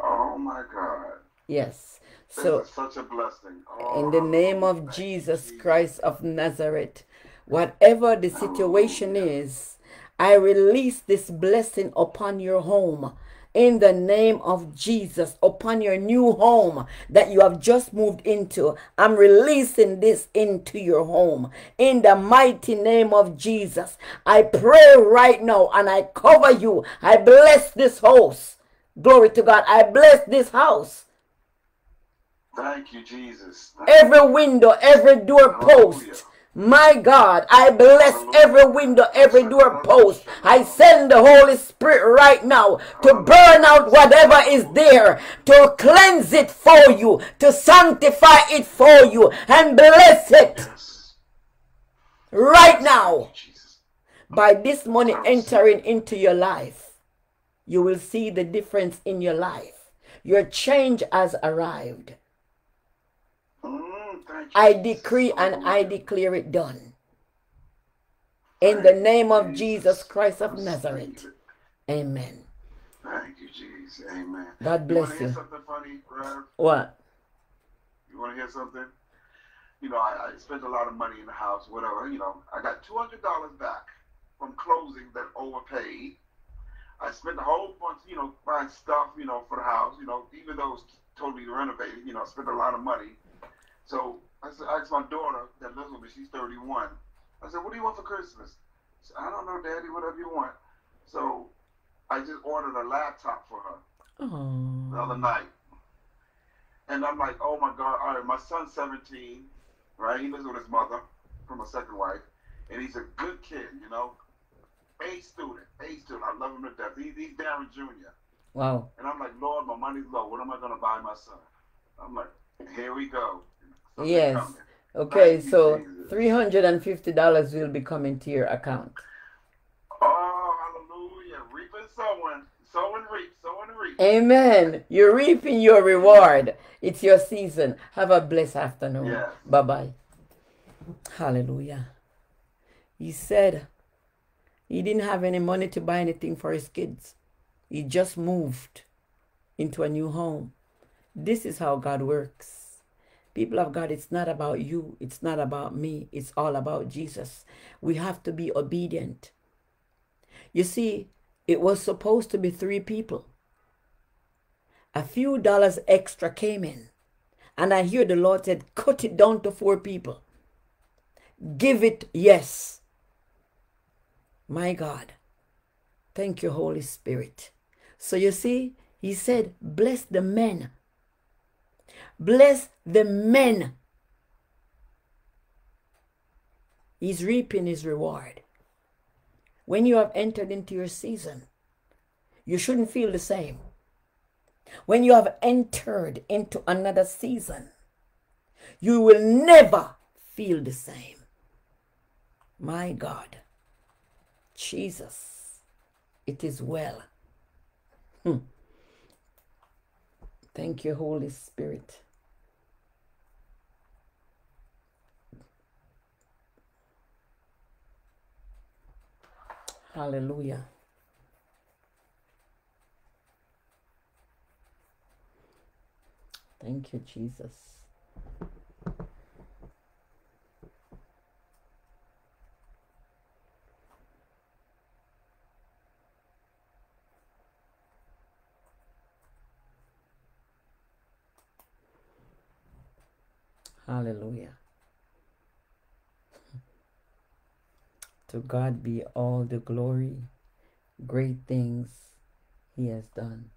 Oh my God.
Yes.
This
So
such a blessing. Oh,
in the name of Jesus
Jesus.
Christ of Nazareth, whatever the situation is, I release this blessing upon your home. In the name of Jesus, upon your new home that you have just moved into, I'm releasing this into your home. In the mighty name of Jesus, I pray right now and I cover you. I bless this house. Glory to God. I bless this house
Thank you, Jesus. Thank
every window, every door post. My God, I bless every window, every door post. I send the Holy Spirit right now to burn out whatever is there, to cleanse it for you, to sanctify it for you, and bless it right now. By this money entering into your life, you will see the difference in your life. Your change has arrived. I decree and I declare it done. In the name of Jesus Christ of Nazareth. Amen.
Thank you, Jesus. Amen.
God
You want
bless
to hear
you.
something funny?
What?
You want to hear something? You know, I, I spent a lot of money in the house, whatever. You know, I got two hundred dollars back from closing that overpaid. I spent a whole bunch, you know, buying stuff, you know, for the house. You know, even though it was totally renovated, you know, I spent a lot of money. So I said, I asked my daughter that lives with me. She's thirty-one. I said, "What do you want for Christmas?" She said, "I don't know, Daddy. Whatever you want." So I just ordered a laptop for her the other night. And I'm like, oh my God, all right, my son's 17, right? He lives with his mother from a second wife. And he's a good kid, you know? A student, A student. I love him to death. He, he's Darren Jr.
wow.
And I'm like, Lord, my money's low. What am I going to buy my son? I'm like, here we go.
Yes. Okay, so $350 will be coming to your account.
Oh, hallelujah. Reap and sowing. And reap. And reap.
Amen. You're reaping your reward. It's your season. Have a blessed afternoon.
Yes.
Bye bye. Hallelujah. He said he didn't have any money to buy anything for his kids. He just moved into a new home. This is how God works. People of God, it's not about you, it's not about me, it's all about Jesus. We have to be obedient. You see, it was supposed to be three people. A few dollars extra came in. And I hear the Lord said, cut it down to four people. Give it yes. My God. Thank you, Holy Spirit. So you see, he said, bless the men. Bless the men. He's reaping his reward. When you have entered into your season, you shouldn't feel the same. When you have entered into another season, you will never feel the same. My God, Jesus, it is well. Hmm. Thank you, Holy Spirit. Hallelujah. Thank you, Jesus. Hallelujah. To God be all the glory, great things He has done.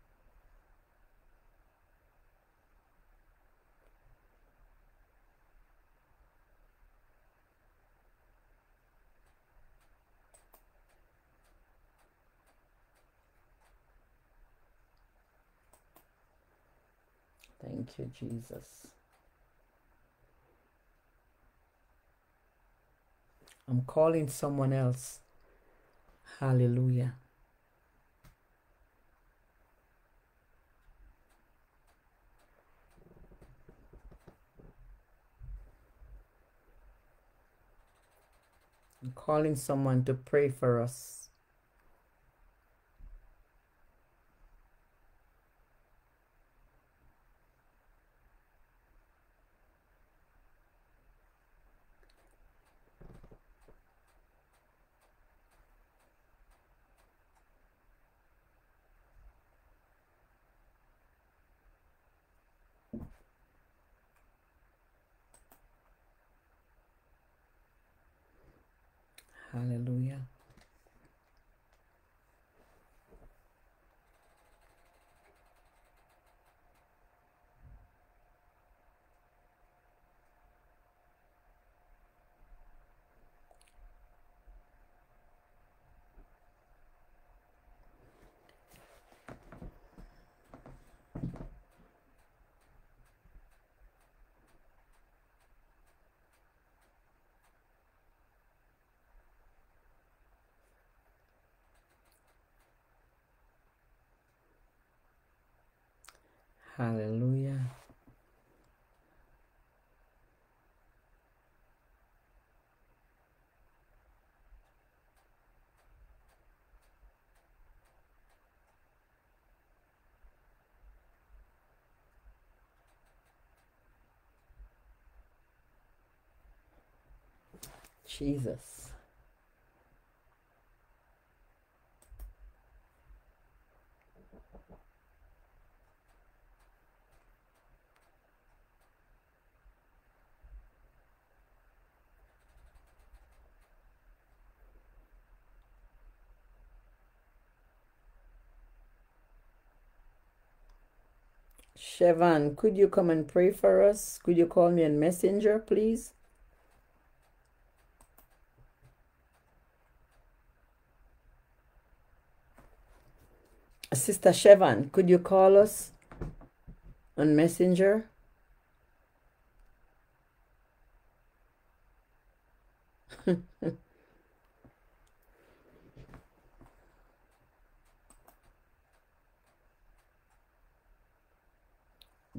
Thank you, Jesus. I'm calling someone else. Hallelujah. I'm calling someone to pray for us. Hallelujah. Hallelujah. Jesus. Shevan, could you come and pray for us? Could you call me on Messenger, please? Sister Shevan, could you call us on Messenger?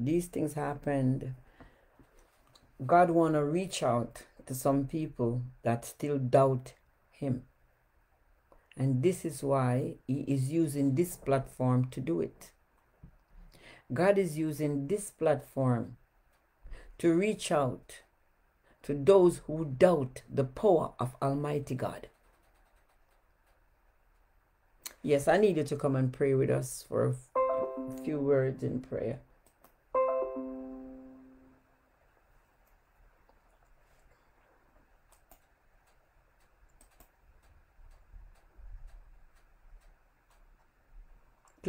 These things happened. God want to reach out to some people that still doubt him. And this is why he is using this platform to do it. God is using this platform to reach out to those who doubt the power of Almighty God. Yes, I need you to come and pray with us for a few words in prayer.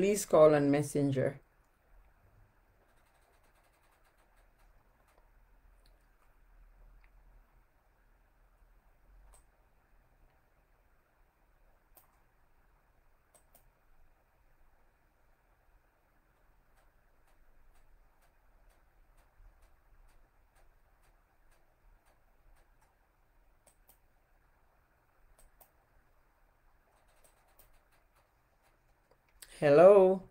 Please call on Messenger. Hello.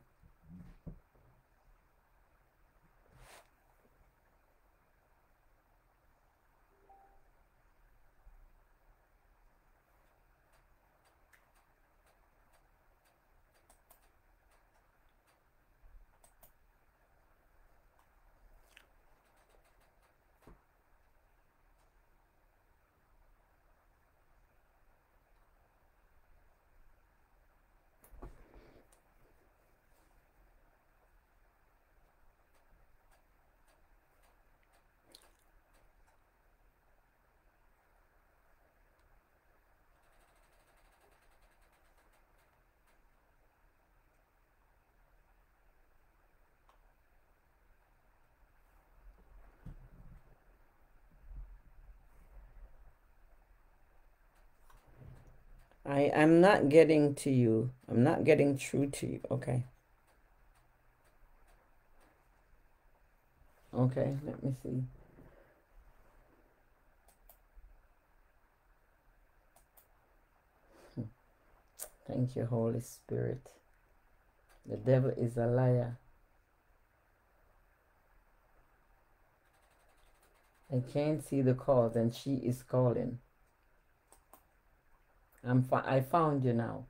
I am not getting to you. I'm not getting through to you. Okay. Okay, let me see. Thank you, Holy Spirit. The devil is a liar. I can't see the calls, and she is calling. I'm I found you now.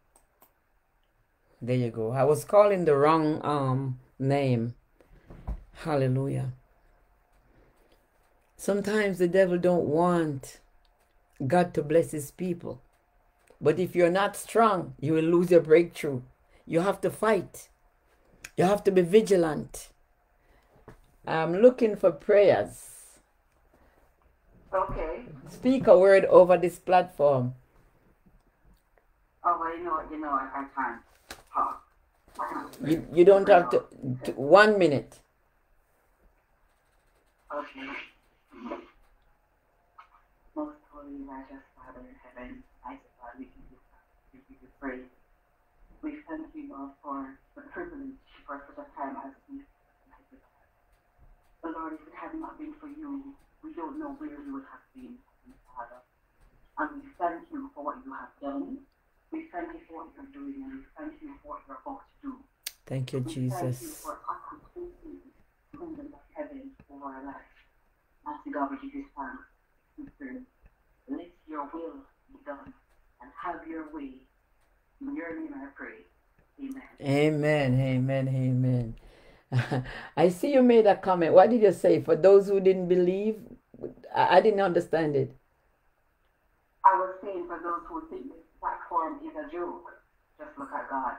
There you go. I was calling the wrong um name. Hallelujah. Sometimes the devil don't want God to bless his people. But if you're not strong, you will lose your breakthrough. You have to fight. You have to be vigilant. I'm looking for prayers.
Okay.
Speak a word over this platform.
Oh, well, you know what? You know what? I can't talk. I can't
You, you don't have to, to one minute.
Okay. Most holy, righteous Father in heaven, mighty God, we give you thanks, we give you praise. We thank you, Lord, for the privilege for such a time as God. The Lord, if it had not been for you, we don't know where we would have been, Father. And we thank you for what you have done. We thank you for what you're doing, and we thank you for what you're about to do.
Thank you,
We Thank you
Jesus.
for accomplishing the kingdom of heaven over our life. Mighty God, we give you thanks. We pray. Let your will be done and have your way. In your name I pray. Amen.
Amen, amen, amen. I see you made a comment. What did you say? For those who didn't believe, I, I didn't understand it.
I was saying for those who think platform is a joke, just look at God.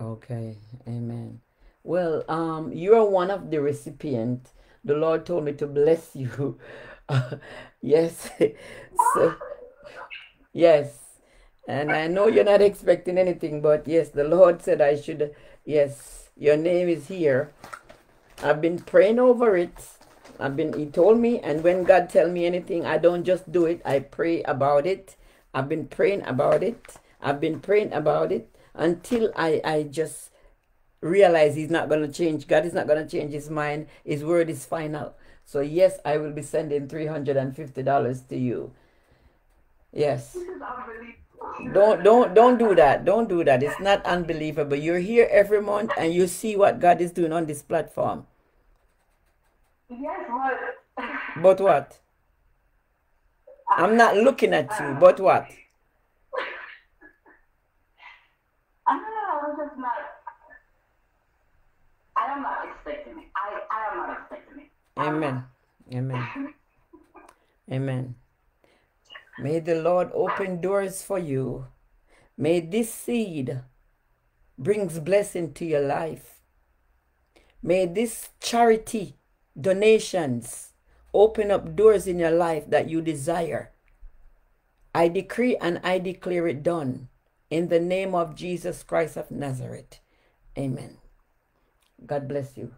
Okay, amen. Well, um, you're one of the recipient. The Lord told me to bless you. yes, so yes, and I know you're not expecting anything, but yes, the Lord said I should. Yes, your name is here. I've been praying over it. I've been. He told me, and when God tell me anything, I don't just do it. I pray about it. I've been praying about it. I've been praying about it until I I just realize He's not going to change. God is not going to change His mind. His word is final. So yes, I will be sending three hundred and fifty dollars to you. Yes.
This is unbelievable.
Don't don't don't do that. Don't do that. It's not unbelievable. You're here every month and you see what God is doing on this platform.
Yes, but
But what? I'm not looking at you, but what?
I don't know, I was just not. I am not expecting it. I, I am not expecting it.
Amen. Amen. Amen. May the Lord open doors for you. May this seed brings blessing to your life. May this charity donations open up doors in your life that you desire. I decree and I declare it done in the name of Jesus Christ of Nazareth. Amen. God bless you.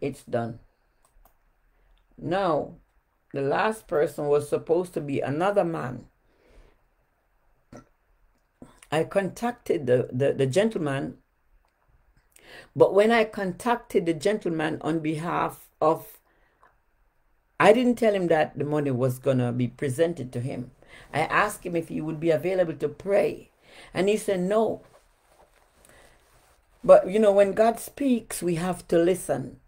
It's done. Now, the last person was supposed to be another man. I contacted the, the, the gentleman, but when I contacted the gentleman on behalf of, I didn't tell him that the money was going to be presented to him. I asked him if he would be available to pray, and he said no. But you know, when God speaks, we have to listen.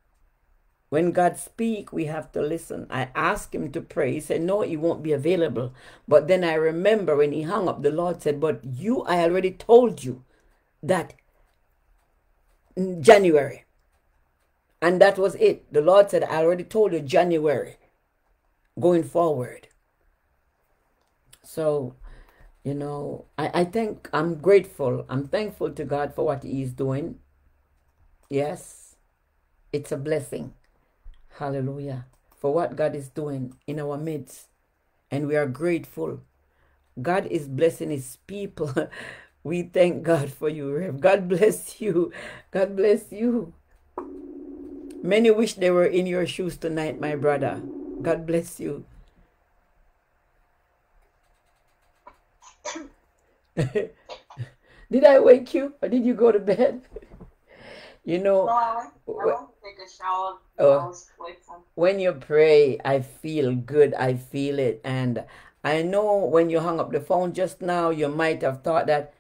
When God speak, we have to listen. I asked him to pray. He said, no, he won't be available. But then I remember when he hung up, the Lord said, but you, I already told you that January. And that was it. The Lord said, I already told you January going forward. So, you know, I, I think I'm grateful. I'm thankful to God for what He is doing. Yes, it's a blessing. Hallelujah. For what God is doing in our midst. And we are grateful. God is blessing His people. we thank God for you, Rev. God bless you. God bless you. Many wish they were in your shoes tonight, my brother. God bless you. did I wake you or did you go to bed? You know,
No, I went, I went to take a shower.
Oh.
I was waiting.
when you pray, I feel good. I feel it. And I know when you hung up the phone just now, you might have thought that,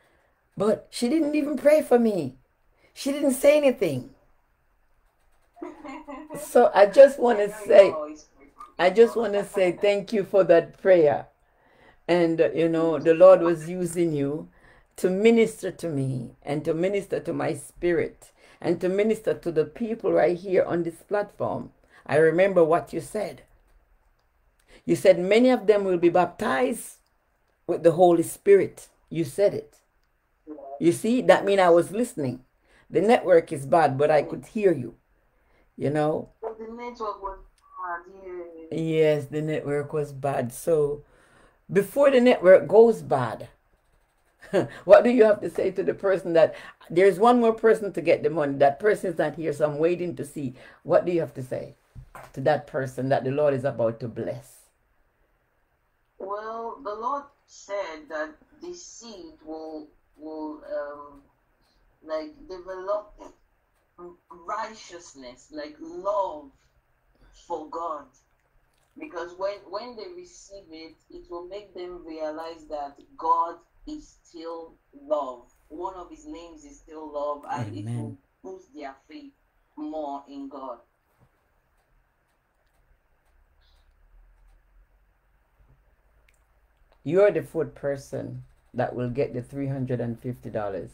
but she didn't even pray for me. She didn't say anything. So I just want to say. I just want to say thank you for that prayer. and uh, you know the lord was using you to minister to me and to minister to my spirit and to minister to the people right here on this platform i remember what you said you said many of them will be baptized with the holy spirit you said it you see that mean i was listening. The network is bad but i could hear you you know?
But the network was bad,
yes the network was bad. So before the network goes bad what do you have to say to the person that there's one more person to get the money. That person is not here so i'm waiting to see. What do you have to say to that person that the lord is about to bless?
Well, the Lord said that the seed will will um like develop righteousness, like love for God. Because when when they receive it, it will make them realize that God is still love. One of his names is still love, and it will boost their faith more in God.
you're the fourth person that will get the $350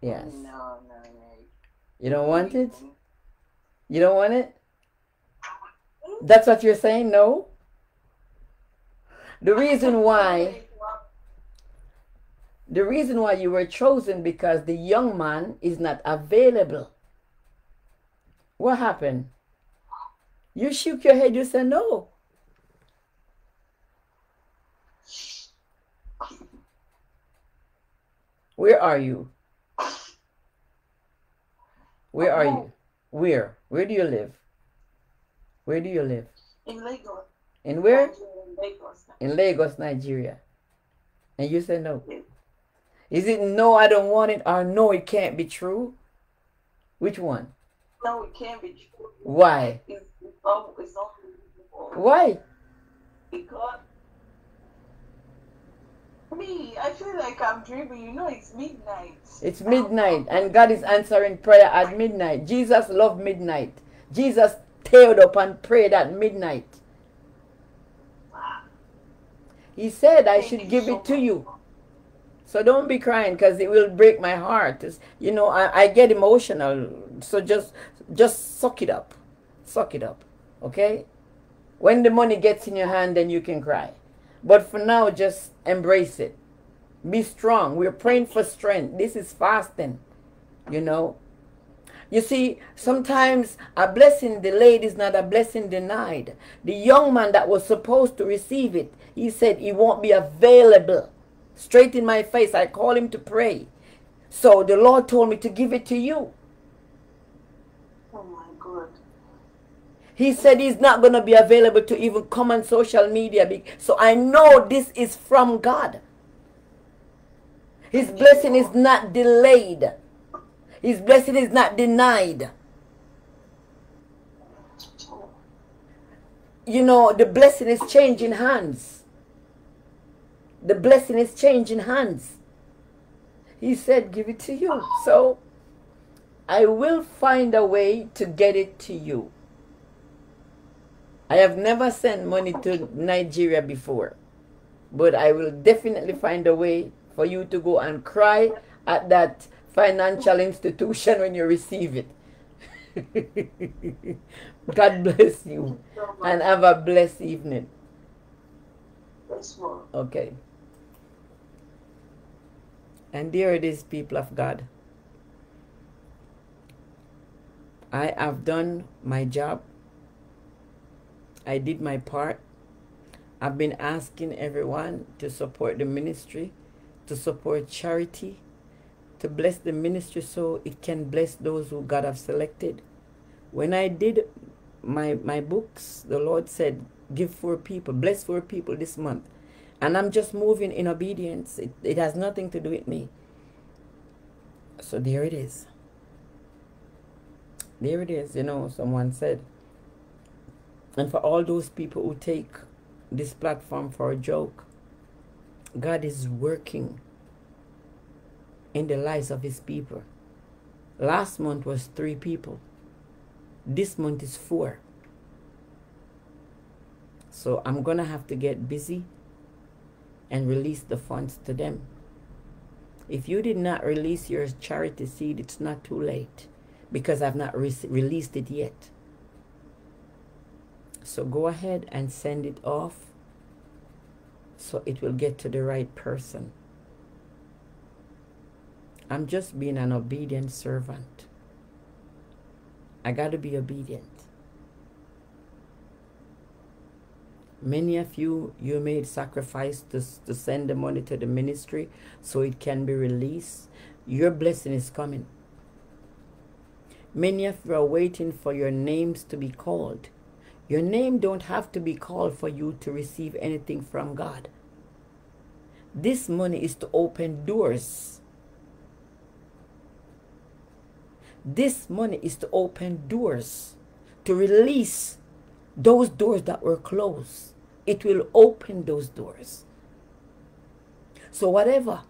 yes
No, no, no.
you don't want it you don't want it mm-hmm. that's what you're saying no the reason why The reason why you were chosen because the young man is not available. What happened? You shook your head, you said no. Where are you? Where are you? Oh. Where? Where do you live? Where do you live?
In Lagos.
In where?
In Lagos.
In Lagos, Nigeria. And you said no. Is it no, I don't want it, or no, it can't be true? Which one?
No, it can't be true.
Why?
It's, it's, all, it's unbelievable.
Why?
Because me, I feel like I'm dreaming. You know, it's midnight.
It's midnight, and God is answering prayer at midnight. Jesus loved midnight. Jesus tailed up and prayed at midnight. He said, I should give it to you. So don't be crying because it will break my heart. It's- you know, I, I get emotional. So just just suck it up. Suck it up. Okay? When the money gets in your hand, then you can cry. But for now, just embrace it. Be strong. We're praying for strength. This is fasting. You know? You see, sometimes a blessing delayed is not a blessing denied. The young man that was supposed to receive it, he said he won't be available. Straight in my face, I call him to pray. So the Lord told me to give it to you.
Oh my God.
He said he's not going to be available to even come on social media. So I know this is from God. His blessing is not delayed. His blessing is not denied. You know, the blessing is changing hands. The blessing is changing hands. He said, Give it to you. So I will find a way to get it to you. I have never sent money to Nigeria before, but I will definitely find a way for you to go and cry at that financial institution when you receive it. God bless you
so
and have a blessed evening. Okay. And there it is, people of God. I have done my job. I did my part. I've been asking everyone to support the ministry, to support charity, to bless the ministry so it can bless those who God have selected. When I did my my books, the Lord said, give four people, bless four people this month. And I'm just moving in obedience. It, it has nothing to do with me. So there it is. There it is, you know, someone said. And for all those people who take this platform for a joke, God is working in the lives of his people. Last month was three people. This month is four. So I'm going to have to get busy and release the funds to them. If you did not release your charity seed, it's not too late because I've not re- released it yet. So go ahead and send it off so it will get to the right person. I'm just being an obedient servant. I got to be obedient. Many of you, you made sacrifice to, to send the money to the ministry so it can be released. Your blessing is coming. Many of you are waiting for your names to be called. Your name don't have to be called for you to receive anything from God. This money is to open doors. This money is to open doors, to release those doors that were closed. It will open those doors. So, whatever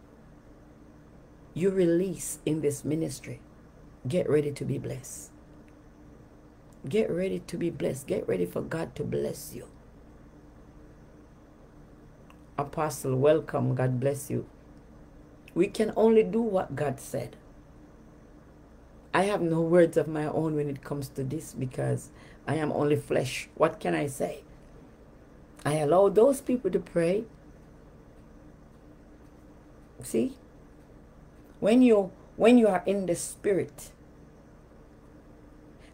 you release in this ministry, get ready to be blessed. Get ready to be blessed. Get ready for God to bless you. Apostle, welcome. God bless you. We can only do what God said. I have no words of my own when it comes to this because I am only flesh. What can I say? I allow those people to pray. See? When you when you are in the spirit,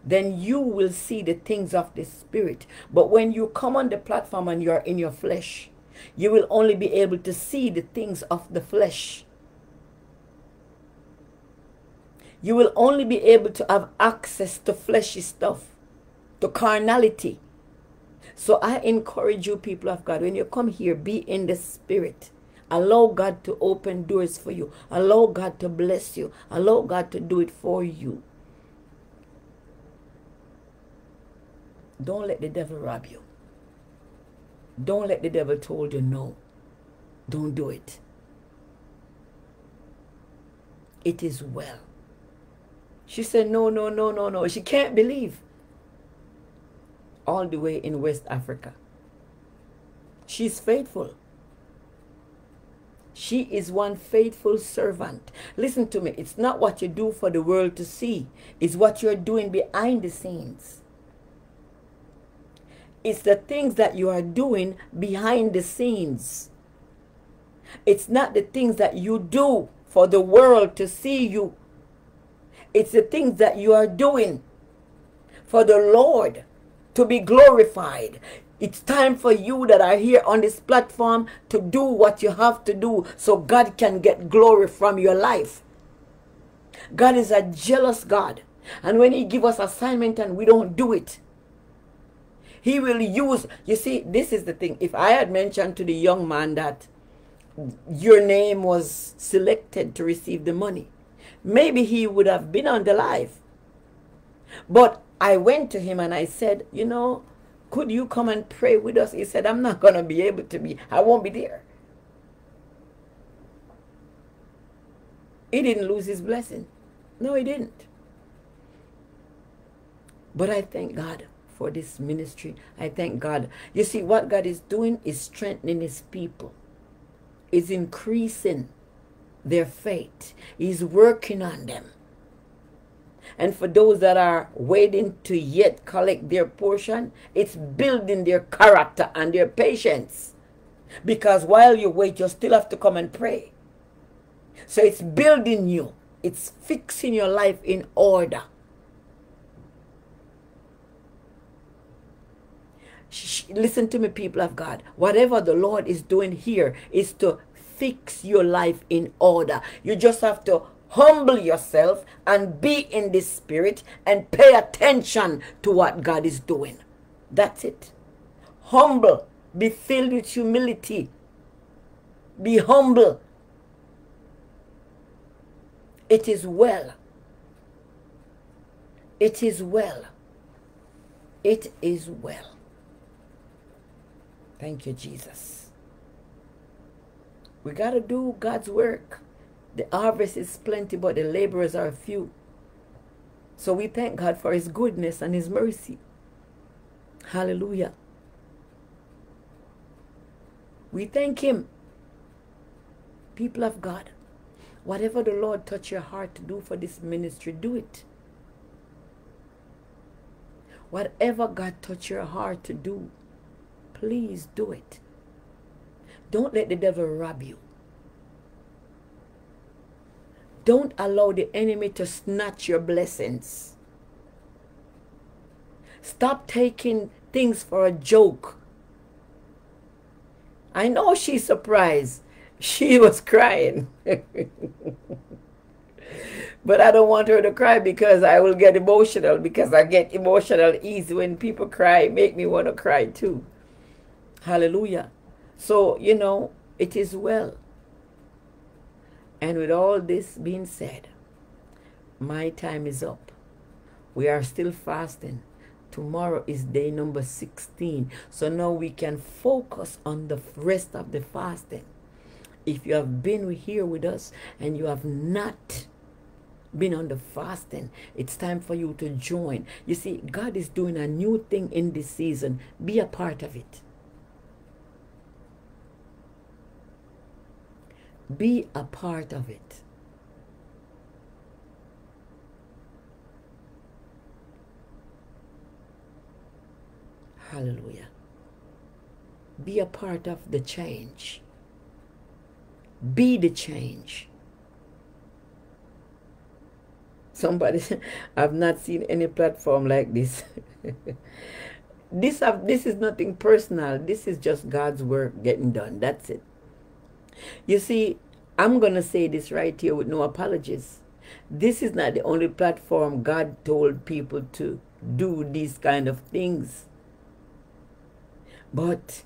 then you will see the things of the spirit. But when you come on the platform and you are in your flesh, you will only be able to see the things of the flesh. You will only be able to have access to fleshy stuff, to carnality. So I encourage you, people of God, when you come here, be in the spirit. Allow God to open doors for you. Allow God to bless you. Allow God to do it for you. Don't let the devil rob you. Don't let the devil told you no. Don't do it. It is well. She said, no, no, no, no, no. She can't believe. All the way in West Africa. She's faithful. She is one faithful servant. Listen to me. It's not what you do for the world to see. It's what you're doing behind the scenes. It's the things that you are doing behind the scenes. It's not the things that you do for the world to see you. It's the things that you are doing for the Lord to be glorified. It's time for you that are here on this platform to do what you have to do so God can get glory from your life. God is a jealous God. And when he give us assignment and we don't do it, he will use, you see, this is the thing. If I had mentioned to the young man that your name was selected to receive the money, maybe he would have been on the live. But I went to him and I said, you know, could you come and pray with us? He said, I'm not going to be able to be, I won't be there. He didn't lose his blessing. No, he didn't. But I thank God for this ministry. I thank God. You see, what God is doing is strengthening his people, is increasing their faith, He's working on them. And for those that are waiting to yet collect their portion, it's building their character and their patience. Because while you wait, you still have to come and pray. So it's building you, it's fixing your life in order. Listen to me, people of God. Whatever the Lord is doing here is to fix your life in order. You just have to humble yourself and be in the spirit and pay attention to what God is doing. That's it. Humble. Be filled with humility. Be humble. It is well. It is well. It is well. Thank you, Jesus. We got to do God's work. The harvest is plenty, but the laborers are few. So we thank God for His goodness and His mercy. Hallelujah. We thank Him People of God, whatever the Lord touch your heart to do for this ministry, do it. Whatever God touch your heart to do, please do it. Don't let the devil rob you. Don't allow the enemy to snatch your blessings. Stop taking things for a joke. I know she's surprised. She was crying. but I don't want her to cry because I will get emotional because I get emotional easy when people cry, make me want to cry too. Hallelujah. So, you know, it is well. And with all this being said, my time is up. We are still fasting. Tomorrow is day number 16. So now we can focus on the rest of the fasting. If you have been here with us and you have not been on the fasting, it's time for you to join. You see, God is doing a new thing in this season. Be a part of it. Be a part of it. Hallelujah. Be a part of the change. Be the change. Somebody, I've not seen any platform like this. this, uh, this is nothing personal. This is just God's work getting done. That's it. You see, I'm going to say this right here with no apologies. This is not the only platform God told people to do these kind of things. But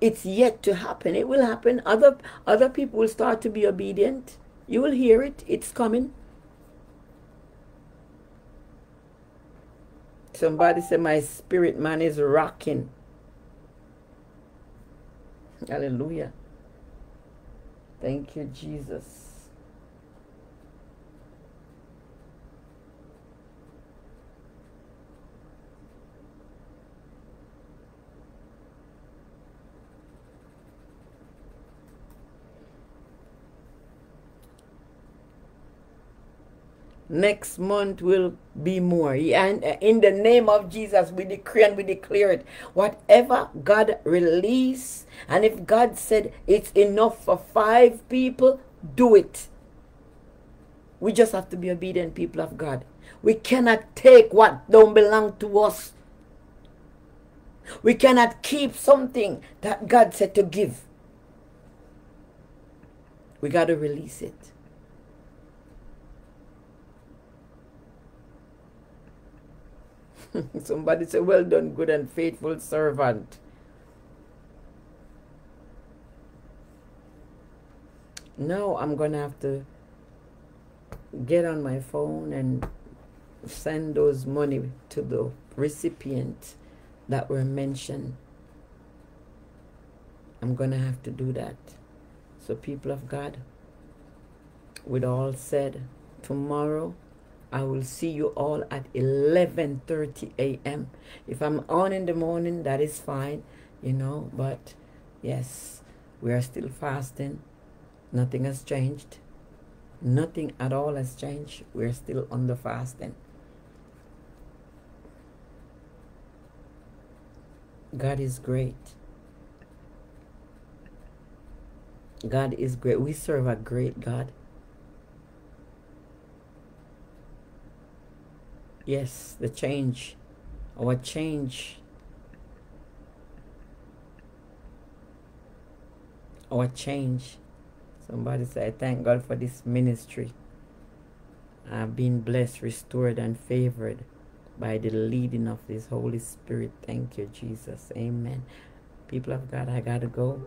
it's yet to happen. It will happen. Other other people will start to be obedient. You will hear it. It's coming. Somebody said my spirit man is rocking. Hallelujah. Thank you, Jesus. Next month will be more. And uh, in the name of Jesus, we decree and we declare it. Whatever God release, and if God said it's enough for five people, do it. We just have to be obedient people of God. We cannot take what don't belong to us. We cannot keep something that God said to give. We got to release it. Somebody say, Well done, good and faithful servant. Now I'm going to have to get on my phone and send those money to the recipient that were mentioned. I'm going to have to do that. So, people of God, with all said, tomorrow I will see you all at 11:30 a.m. If I'm on in the morning, that is fine, you know, but yes, we are still fasting. Nothing has changed. Nothing at all has changed. We're still on the fasting. God is great. God is great. We serve a great God. Yes, the change. Our change. Our change. Somebody say, thank God for this ministry. I've been blessed, restored, and favored by the leading of this Holy Spirit. Thank you, Jesus. Amen. People of God, I gotta go.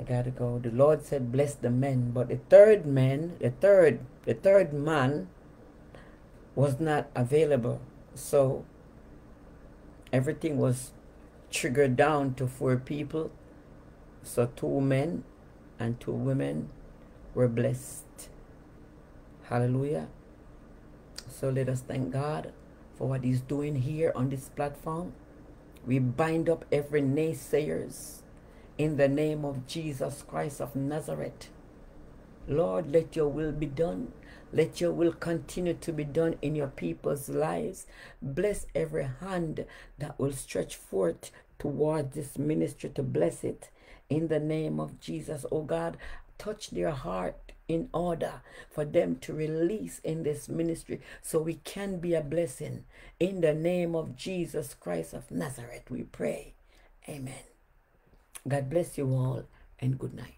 I gotta go. The Lord said, bless the men. But the third man, the third, the third man was not available. So everything was triggered down to four people. So two men and two women were blessed. Hallelujah. So let us thank God for what he's doing here on this platform. We bind up every naysayers, in the name of Jesus Christ of Nazareth. Lord, let your will be done. Let your will continue to be done in your people's lives. Bless every hand that will stretch forth toward this ministry to bless it. In the name of Jesus, oh God, touch their heart in order for them to release in this ministry so we can be a blessing. In the name of Jesus Christ of Nazareth, we pray. Amen. God bless you all and good night.